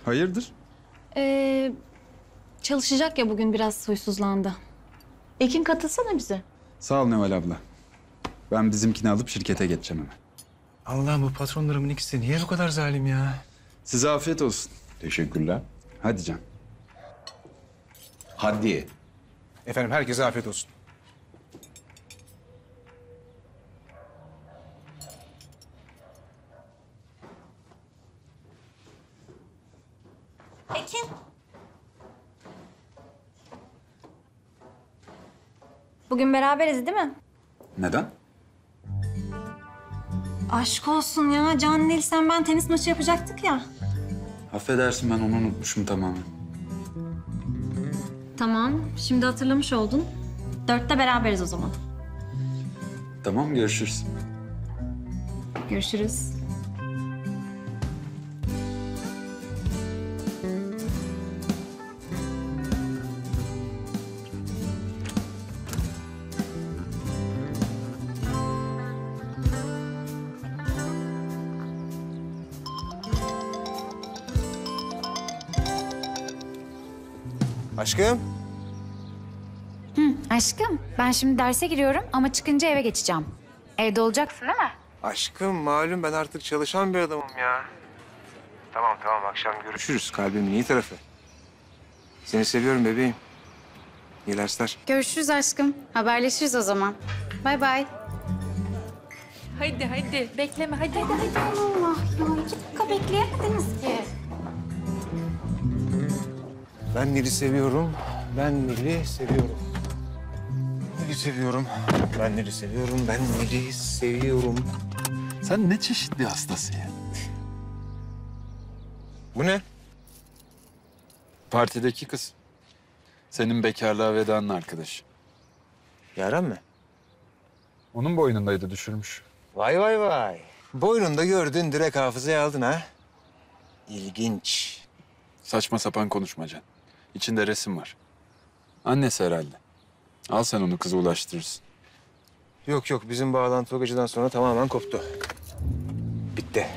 Hayırdır? Ee, çalışacak ya bugün biraz huysuzlandı. Ekin katılsana bize. Sağ ol Neval abla. Ben bizimkini alıp şirkete geçeceğim hemen. Allah'ım bu patronlarımın ikisi niye bu kadar zalim ya? Size afiyet olsun. Teşekkürler. Hadi Can. Hadi. Efendim herkese afiyet olsun. Ekin. Bugün beraberiz değil mi? Neden? Aşk olsun ya. Can Nil sen ben tenis maçı yapacaktık ya. Affedersin ben onu unutmuşum tamamen. Tamam. Şimdi hatırlamış oldun. Dörtte beraberiz o zaman. Tamam görüşürüz. Görüşürüz. Aşkım. Aşkım ben şimdi derse giriyorum ama çıkınca eve geçeceğim. Evde olacaksın değil mi? Aşkım malum ben artık çalışan bir adamım ya. Tamam tamam akşam görüşürüz kalbimin iyi tarafı. Seni seviyorum bebeğim. İyi dersler. Görüşürüz aşkım. Haberleşiriz o zaman. Bay bay. Hadi hadi. Bekleme hadi. Hadi hadi. Allah ya. İki dakika bekleyemediniz ki. Ben Nil'i seviyorum. Ben Nil'i seviyorum. Nil'i seviyorum. Ben Nil'i seviyorum. Ben Nil'i seviyorum. Sen ne çeşit bir hastasın ya? Bu ne? Partideki kız. Senin bekarlığa vedanın arkadaşı. Yaren mi? Onun boynundaydı düşürmüş. Vay vay vay. Boynunda gördün direkt hafızaya aldın ha. İlginç. Saçma sapan konuşma Can. İçinde resim var. Annesi herhalde. Al sen onu kıza ulaştırırsın. Yok yok bizim bağlantı o geceden sonra tamamen koptu. Bitti.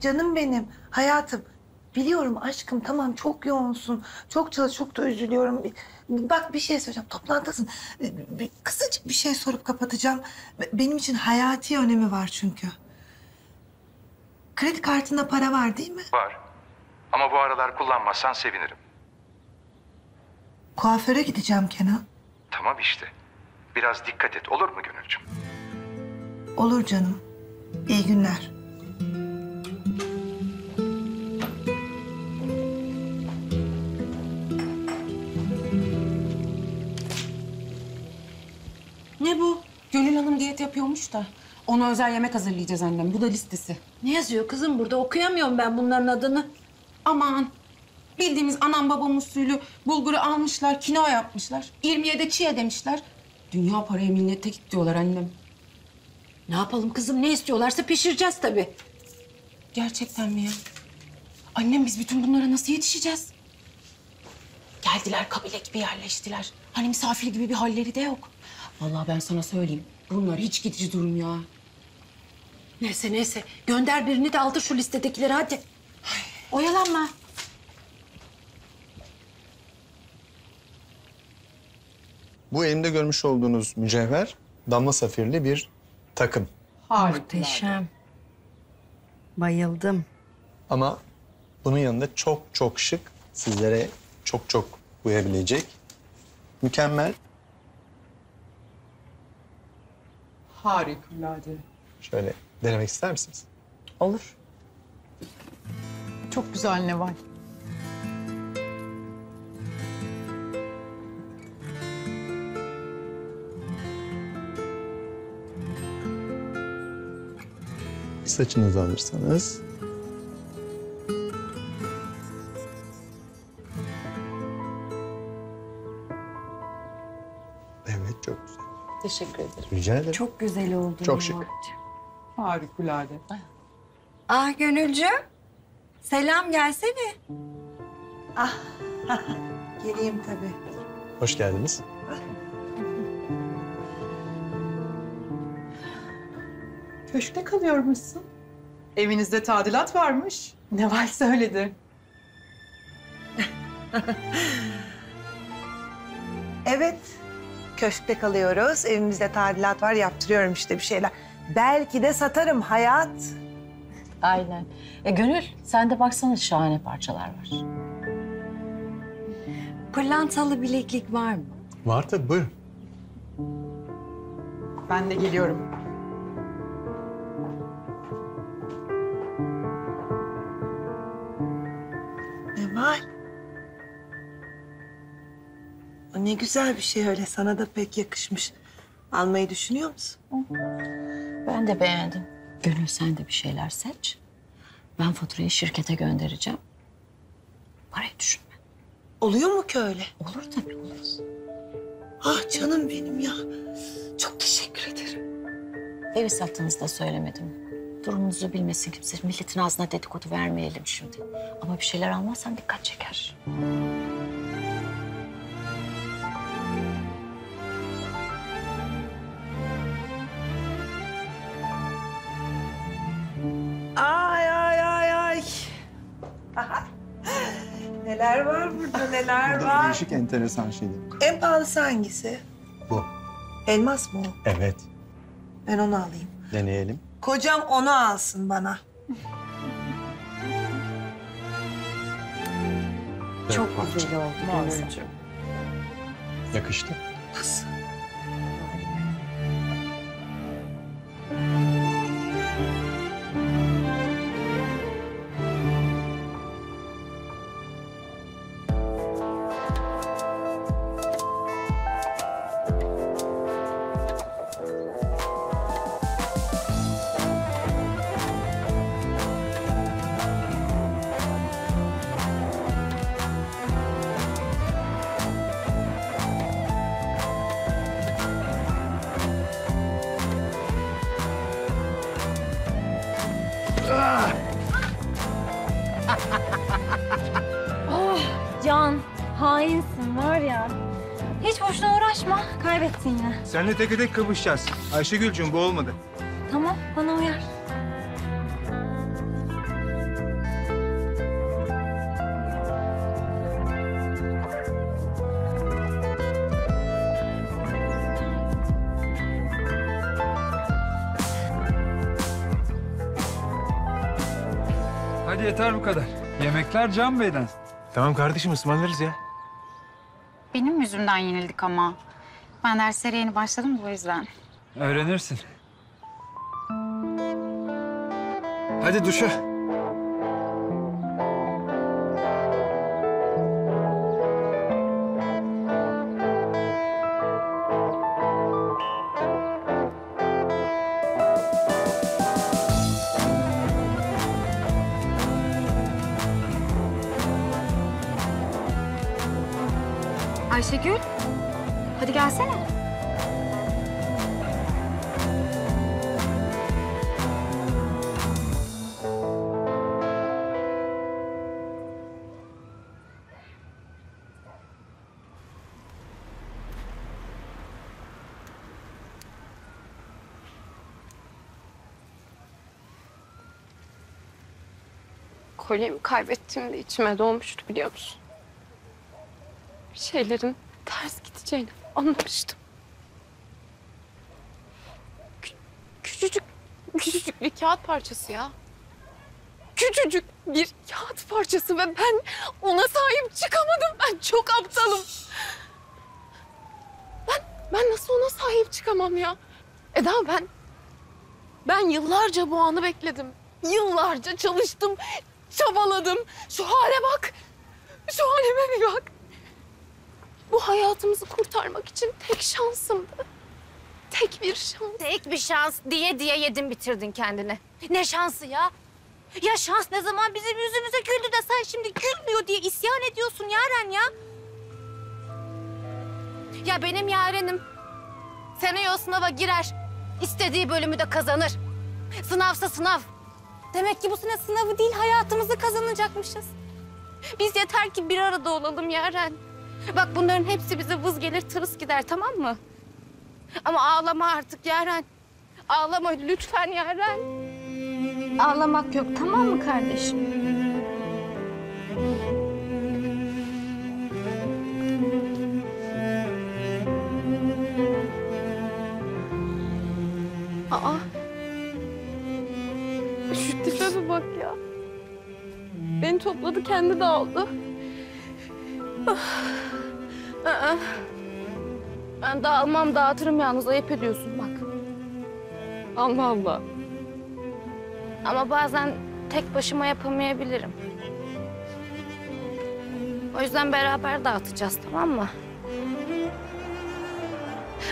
Canım benim, hayatım. Biliyorum aşkım tamam çok yoğunsun. Çok çalış, çok da üzülüyorum. Bak bir şey söyleyeceğim. Toplantıdasın. Bir- Kısacık bir şey sorup kapatacağım. Benim için hayati önemi var çünkü. Kredi kartında para var değil mi? Var. Ama bu aralar kullanmazsan sevinirim. Kuaföre gideceğim Kenan. Tamam işte. Biraz dikkat et olur mu Gönülcüm? Olur canım. İyi günler. Gönül Hanım diyet yapıyormuş da. Ona özel yemek hazırlayacağız annem. Bu da listesi. Ne yazıyor kızım burada? Okuyamıyorum ben bunların adını. Aman. Bildiğimiz anam babam usulü bulguru almışlar, kinoa yapmışlar. İrmiye de çiğ demişler. Dünya paraya millete git diyorlar annem. Ne yapalım kızım? Ne istiyorlarsa pişireceğiz tabii. Gerçekten mi ya? Annem biz bütün bunlara nasıl yetişeceğiz? Geldiler kabile gibi yerleştiler. Hani misafir gibi bir halleri de yok. Vallahi ben sana söyleyeyim. Bunlar hiç gidici durum ya. Neyse neyse. Gönder birini de aldır şu listedekileri hadi. Oyalanma. Bu elimde görmüş olduğunuz mücevher damla safirli bir takım. Muhteşem. Bayıldım. Ama bunun yanında çok çok şık, sizlere çok çok uyabilecek, mükemmel, Harikulade. şöyle denemek ister misiniz? Olur. Çok güzel Neval. Saçınızı alırsanız. Teşekkür ederim. Rica ederim. Çok güzel oldu. Çok şık. Harikulade. Ah Gönülcüğüm. Selam gelsene. Ah, geleyim tabii. Hoş geldiniz. Köşkte kalıyormuşsun. Evinizde tadilat varmış. Neval söyledi. Evet, köşkte kalıyoruz. Evimizde tadilat var, yaptırıyorum işte bir şeyler. Belki de satarım hayat. Aynen. E Gönül sen de baksana şahane parçalar var. Pırlantalı bileklik var mı? Var tabii, buyurun. Ben de geliyorum. Ne güzel bir şey öyle. Sana da pek yakışmış. Almayı düşünüyor musun? Ben de beğendim. Gönül sen de bir şeyler seç. Ben faturayı şirkete göndereceğim. Parayı düşünme. Oluyor mu ki öyle? Olur tabii olur. Ah canım benim ya. Çok teşekkür ederim. Evi sattığınızı da söylemedim. Durumunuzu bilmesin kimse. Milletin ağzına dedikodu vermeyelim şimdi. Ama bir şeyler almazsan dikkat çeker. Neler var burada neler var. Değişik, enteresan şeyler. En pahalısı hangisi? Bu. Elmas mı o? Evet, Ben onu alayım. deneyelim. Kocam onu alsın bana. Çok güzel oldu Gönülcüğüm. Yakıştı. Nasıl? Seninle tek tek kapışacağız. Ayşegül'cüğüm bu olmadı. Tamam bana uyar. Hadi yeter bu kadar. Yemekler Can Bey'den. Tamam kardeşim ısmarlarız ya. Benim yüzümden yenildik ama. Ben derslere yeni başladım da o yüzden. Öğrenirsin. Hadi duşa. Kolyemi kaybettiğimde içime doğmuştu biliyor musun? Bir şeylerin ters gideceğini anlamıştım. Kü- küçücük, küçücük bir kağıt parçası ya. Küçücük bir kağıt parçası ve ben ona sahip çıkamadım. Ben çok aptalım. Ben, ben nasıl ona sahip çıkamam ya? Eda ben, ben yıllarca bu anı bekledim. Yıllarca çalıştım, çabaladım. Şu hale bak. Şu halime bir bak. Bu hayatımızı kurtarmak için tek şansımdı. Tek bir şans. Tek bir şans diye diye yedin bitirdin kendini. Ne şansı ya? Ya şans ne zaman bizim yüzümüze güldü de sen şimdi gülmüyor diye isyan ediyorsun Yaren ya. Ya benim Yaren'im seneye o sınava girer. istediği bölümü de kazanır. Sınavsa sınav. Demek ki bu sene sınavı değil hayatımızı kazanacakmışız. Biz yeter ki bir arada olalım Yaren. Bak bunların hepsi bize vız gelir tırıs gider tamam mı? Ama ağlama artık Yaren. Ağlama lütfen Yaren. Ağlamak yok tamam mı kardeşim? Aa. Beni topladı kendi de aldı. Ah. Ben dağılmam dağıtırım yalnız ayıp ediyorsun bak. Allah Allah. Ama bazen tek başıma yapamayabilirim. O yüzden beraber dağıtacağız tamam mı?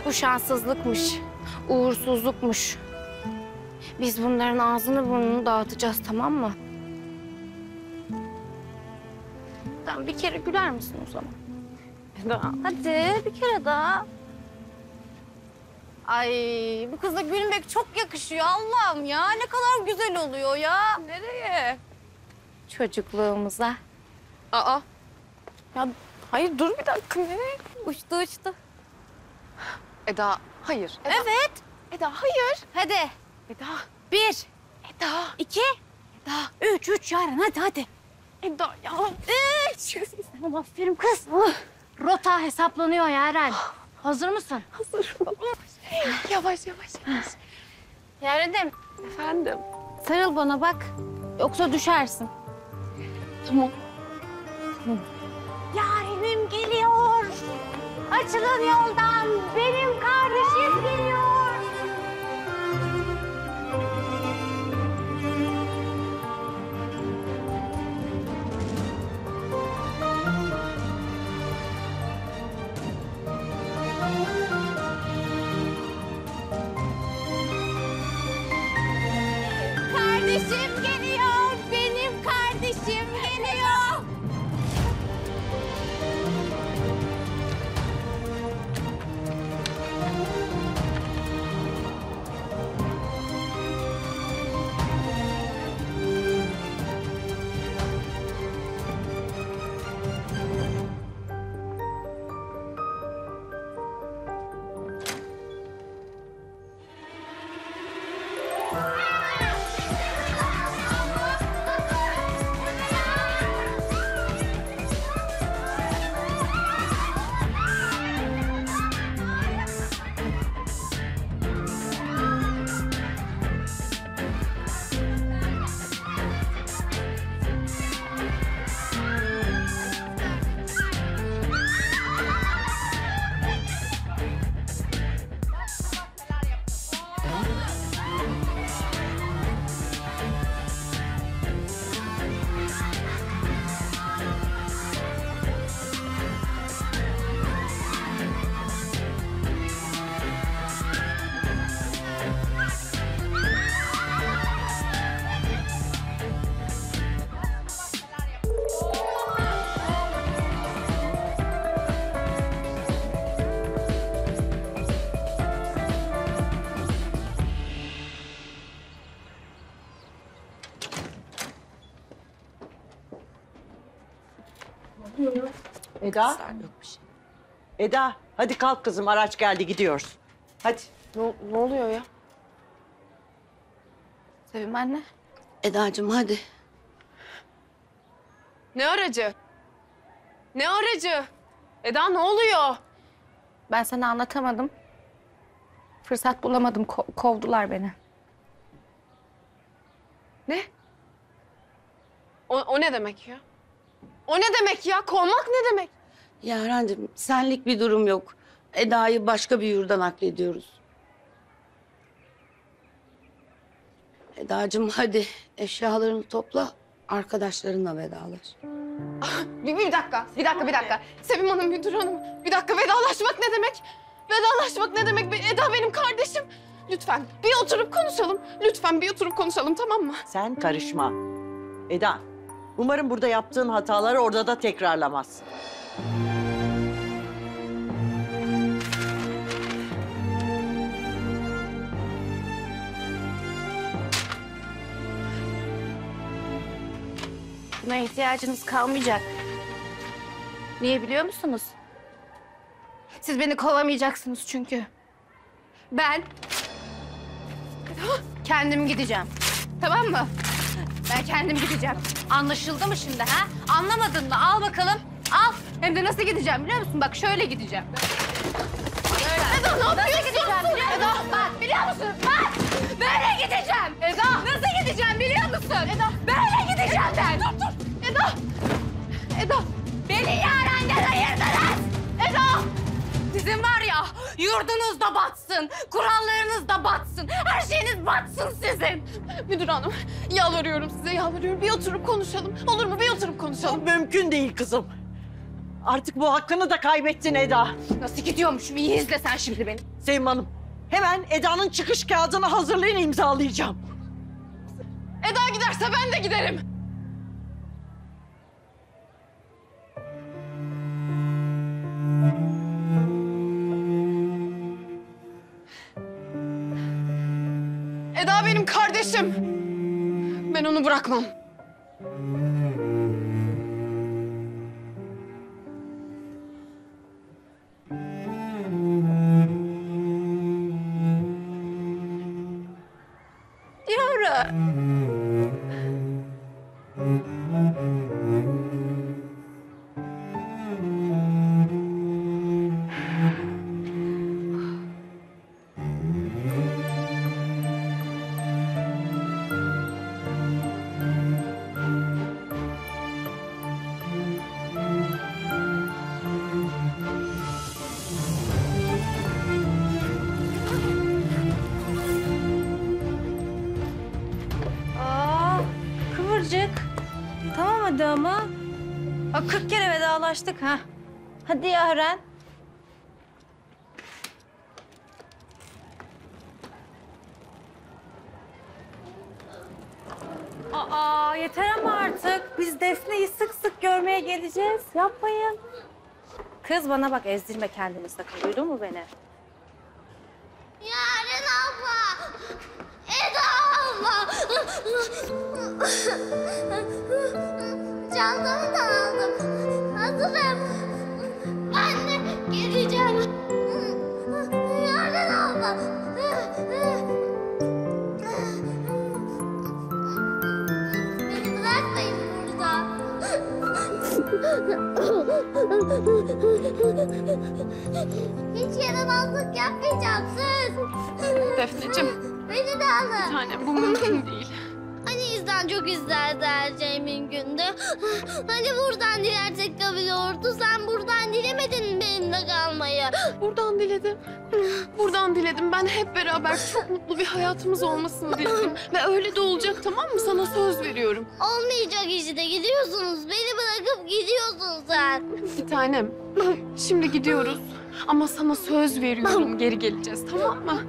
Bu şanssızlıkmış, uğursuzlukmuş. Biz bunların ağzını burnunu dağıtacağız tamam mı? Tamam bir kere güler misin o zaman? Hadi bir kere daha. Ay bu kıza gülmek çok yakışıyor Allah'ım ya. Ne kadar güzel oluyor ya. Nereye? Çocukluğumuza. Aa. Ya hayır dur bir dakika nereye? Uçtu uçtu. Eda hayır. Eda. Evet. Eda hayır. Hadi. Eda. Bir. Eda. iki, Eda. Üç, üç Yaren hadi hadi. Eda ya. Üç. Tamam aferin kız. Rota hesaplanıyor Yaren. Hazır mısın? Hazır. Yavaş yavaş yavaş. Yaren'im Efendim. sarıl bana bak. Yoksa düşersin. Tamam. Yarenim geliyor. Açılın yoldan. Benim kardeşim geliyor. Eda. Eda hadi kalk kızım araç geldi gidiyoruz. Hadi. Ne, ne oluyor ya? Sevim anne. Eda'cığım hadi. Ne aracı? Ne aracı? Eda ne oluyor? Ben sana anlatamadım. Fırsat bulamadım. ko- kovdular beni. Ne? O, o ne demek ya? O ne demek ya? Kovmak ne demek? Yarencim senlik bir durum yok. Eda'yı başka bir yurda naklediyoruz. Eda'cığım hadi eşyalarını topla. Arkadaşlarınla vedalaş. Bir, bir dakika, bir dakika, bir dakika. Sevim Hanım, Müdür Hanım. Bir dakika, vedalaşmak ne demek? Vedalaşmak ne demek? Eda benim kardeşim. Lütfen bir oturup konuşalım. Lütfen bir oturup konuşalım, tamam mı? Sen karışma. Eda umarım burada yaptığın hataları orada da tekrarlamazsın. Buna ihtiyacınız kalmayacak. Niye biliyor musunuz? Siz beni kovamayacaksınız çünkü. Ben kendim gideceğim. Tamam mı? Ben kendim gideceğim. Anlaşıldı mı şimdi ha? Anlamadın mı? Al bakalım. Al. Hem de nasıl gideceğim biliyor musun? Bak şöyle gideceğim. Eda ne Nasıl yapıyorsun? gideceğim biliyor musun? Eda. Bak biliyor musun? Bak. Böyle gideceğim. Eda. Nasıl gideceğim biliyor musun? Eda. Böyle gideceğim ben. Dur, dur. Eda. Eda. Beni Yaren'den ayırdınız. Eda. Sizin var ya yurdunuz da batsın, kurallarınız da batsın, her şeyiniz batsın sizin. Müdür Hanım, yalvarıyorum size, yalvarıyorum. Bir oturup konuşalım. Olur mu? Bir oturup konuşalım. Mümkün değil kızım. Artık bu hakkını da kaybettin Eda. Nasıl gidiyormuşum? İyi izle sen şimdi beni. Sevim Hanım hemen Eda'nın çıkış kağıdını hazırlayın imzalayacağım. Eda giderse ben de giderim. Eda benim kardeşim. Ben onu bırakmam. Yara. Vedalaştık ha. Hadi Yaren. Aa yeter ama artık. Biz Defne'yi sık sık görmeye geleceğiz. Yapmayın. Kız bana bak ezdirme kendini sakın. Duydun mu beni? Yaren abla. Eda abla. Çantamı da aldım. Ben de geleceğim. Abla. Beni bırakmayın burada. Hiç yaramazlık yapmayacağım söz. Defneciğim. Beni de alın. Bir tanem bu mümkün değil. İzden çok izlerdi her şey mümkündü. Hani buradan dilersek kabul olurdu. Sen buradan dilemedin benimle kalmayı. Buradan diledim. Buradan diledim. Ben hep beraber çok mutlu bir hayatımız olmasını diledim. Ve öyle de olacak tamam mı? Sana söz veriyorum. Olmayacak işte gidiyorsunuz. Beni bırakıp gidiyorsun sen. Bir tanem. Şimdi gidiyoruz. Ama sana söz veriyorum geri geleceğiz tamam mı?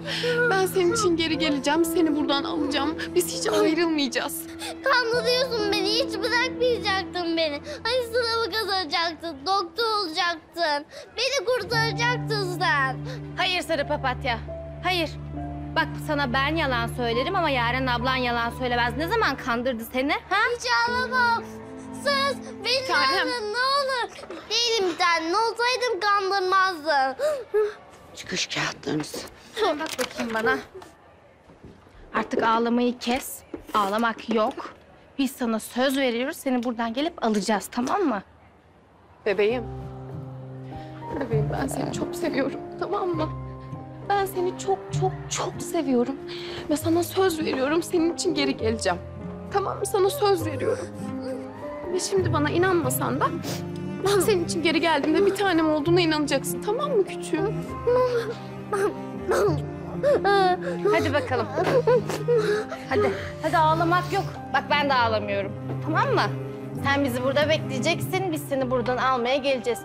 Ben senin için geri geleceğim. Seni buradan alacağım. Biz hiç ayrılmayacağız. Kandırıyorsun beni. Hiç bırakmayacaktın beni. Hani sınavı kazanacaktın. Doktor olacaktın. Beni kurtaracaktın sen. Hayır sarı papatya. Hayır. Bak sana ben yalan söylerim ama Yaren ablan yalan söylemez. Ne zaman kandırdı seni? Ha? Hiç ağlamam. Söz beni Tanem. alın ne olur. Değilim bir tane. Olsaydım kandırmazdım. Çıkış kağıtlarınız. Bak bakayım bana. Artık ağlamayı kes. Ağlamak yok. Biz sana söz veriyoruz. Seni buradan gelip alacağız tamam mı? Bebeğim. Bebeğim ben seni çok seviyorum tamam mı? Ben seni çok çok çok seviyorum. Ve sana söz veriyorum senin için geri geleceğim. Tamam mı? Sana söz veriyorum. Ve şimdi bana inanmasan da senin için geri geldiğimde bir tanem olduğuna inanacaksın. Tamam mı küçüğüm? Hadi bakalım. Hadi. Hadi ağlamak yok. Bak ben de ağlamıyorum. Tamam mı? Sen bizi burada bekleyeceksin. Biz seni buradan almaya geleceğiz.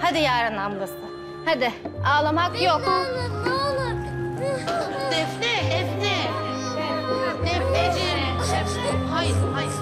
Hadi Yaren ablası. Hadi. Ağlamak yok. Defne, Defne. Defneciğim. Hayır, hayır.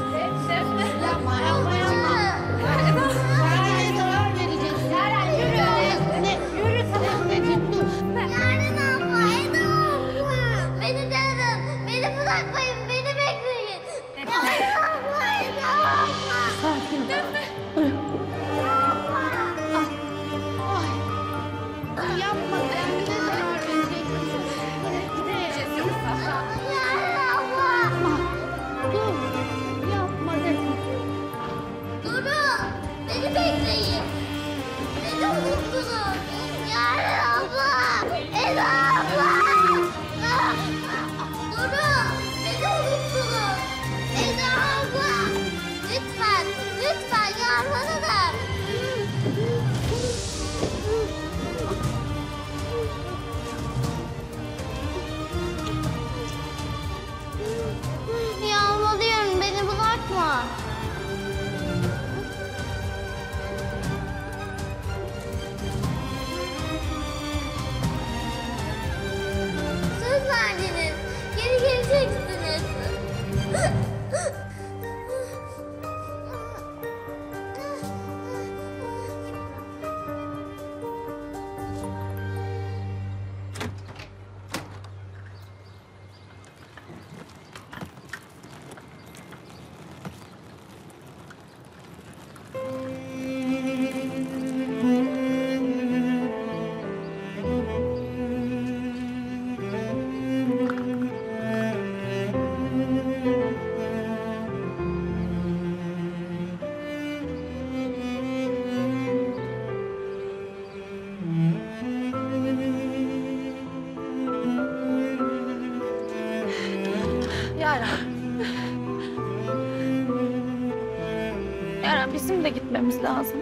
Gitmemiz lazım.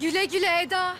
Güle güle Eda.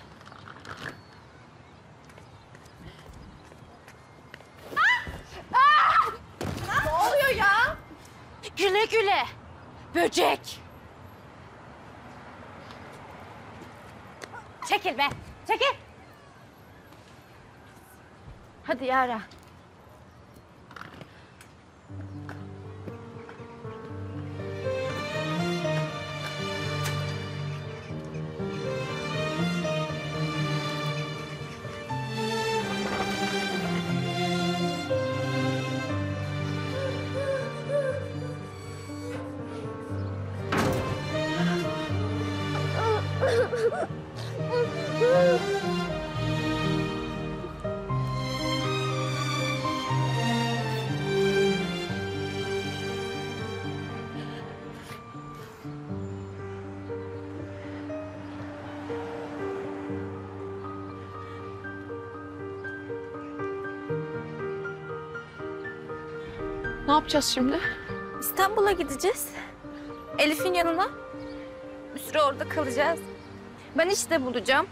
Yapacağız şimdi? İstanbul'a gideceğiz. Elif'in yanına. Bir süre orada kalacağız. Ben işte bulacağım.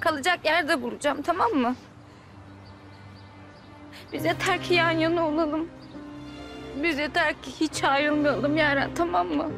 Kalacak yer de bulacağım tamam mı? Biz yeter ki yan yana olalım. Biz yeter ki hiç ayrılmayalım Yaren tamam mı?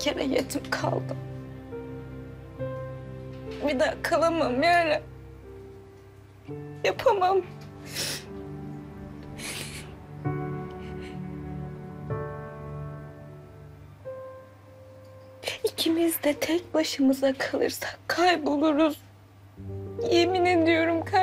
kere yetim kaldım. Bir daha kalamam yani. Yapamam. İkimiz de tek başımıza kalırsak kayboluruz. Yemin ediyorum kayboluruz.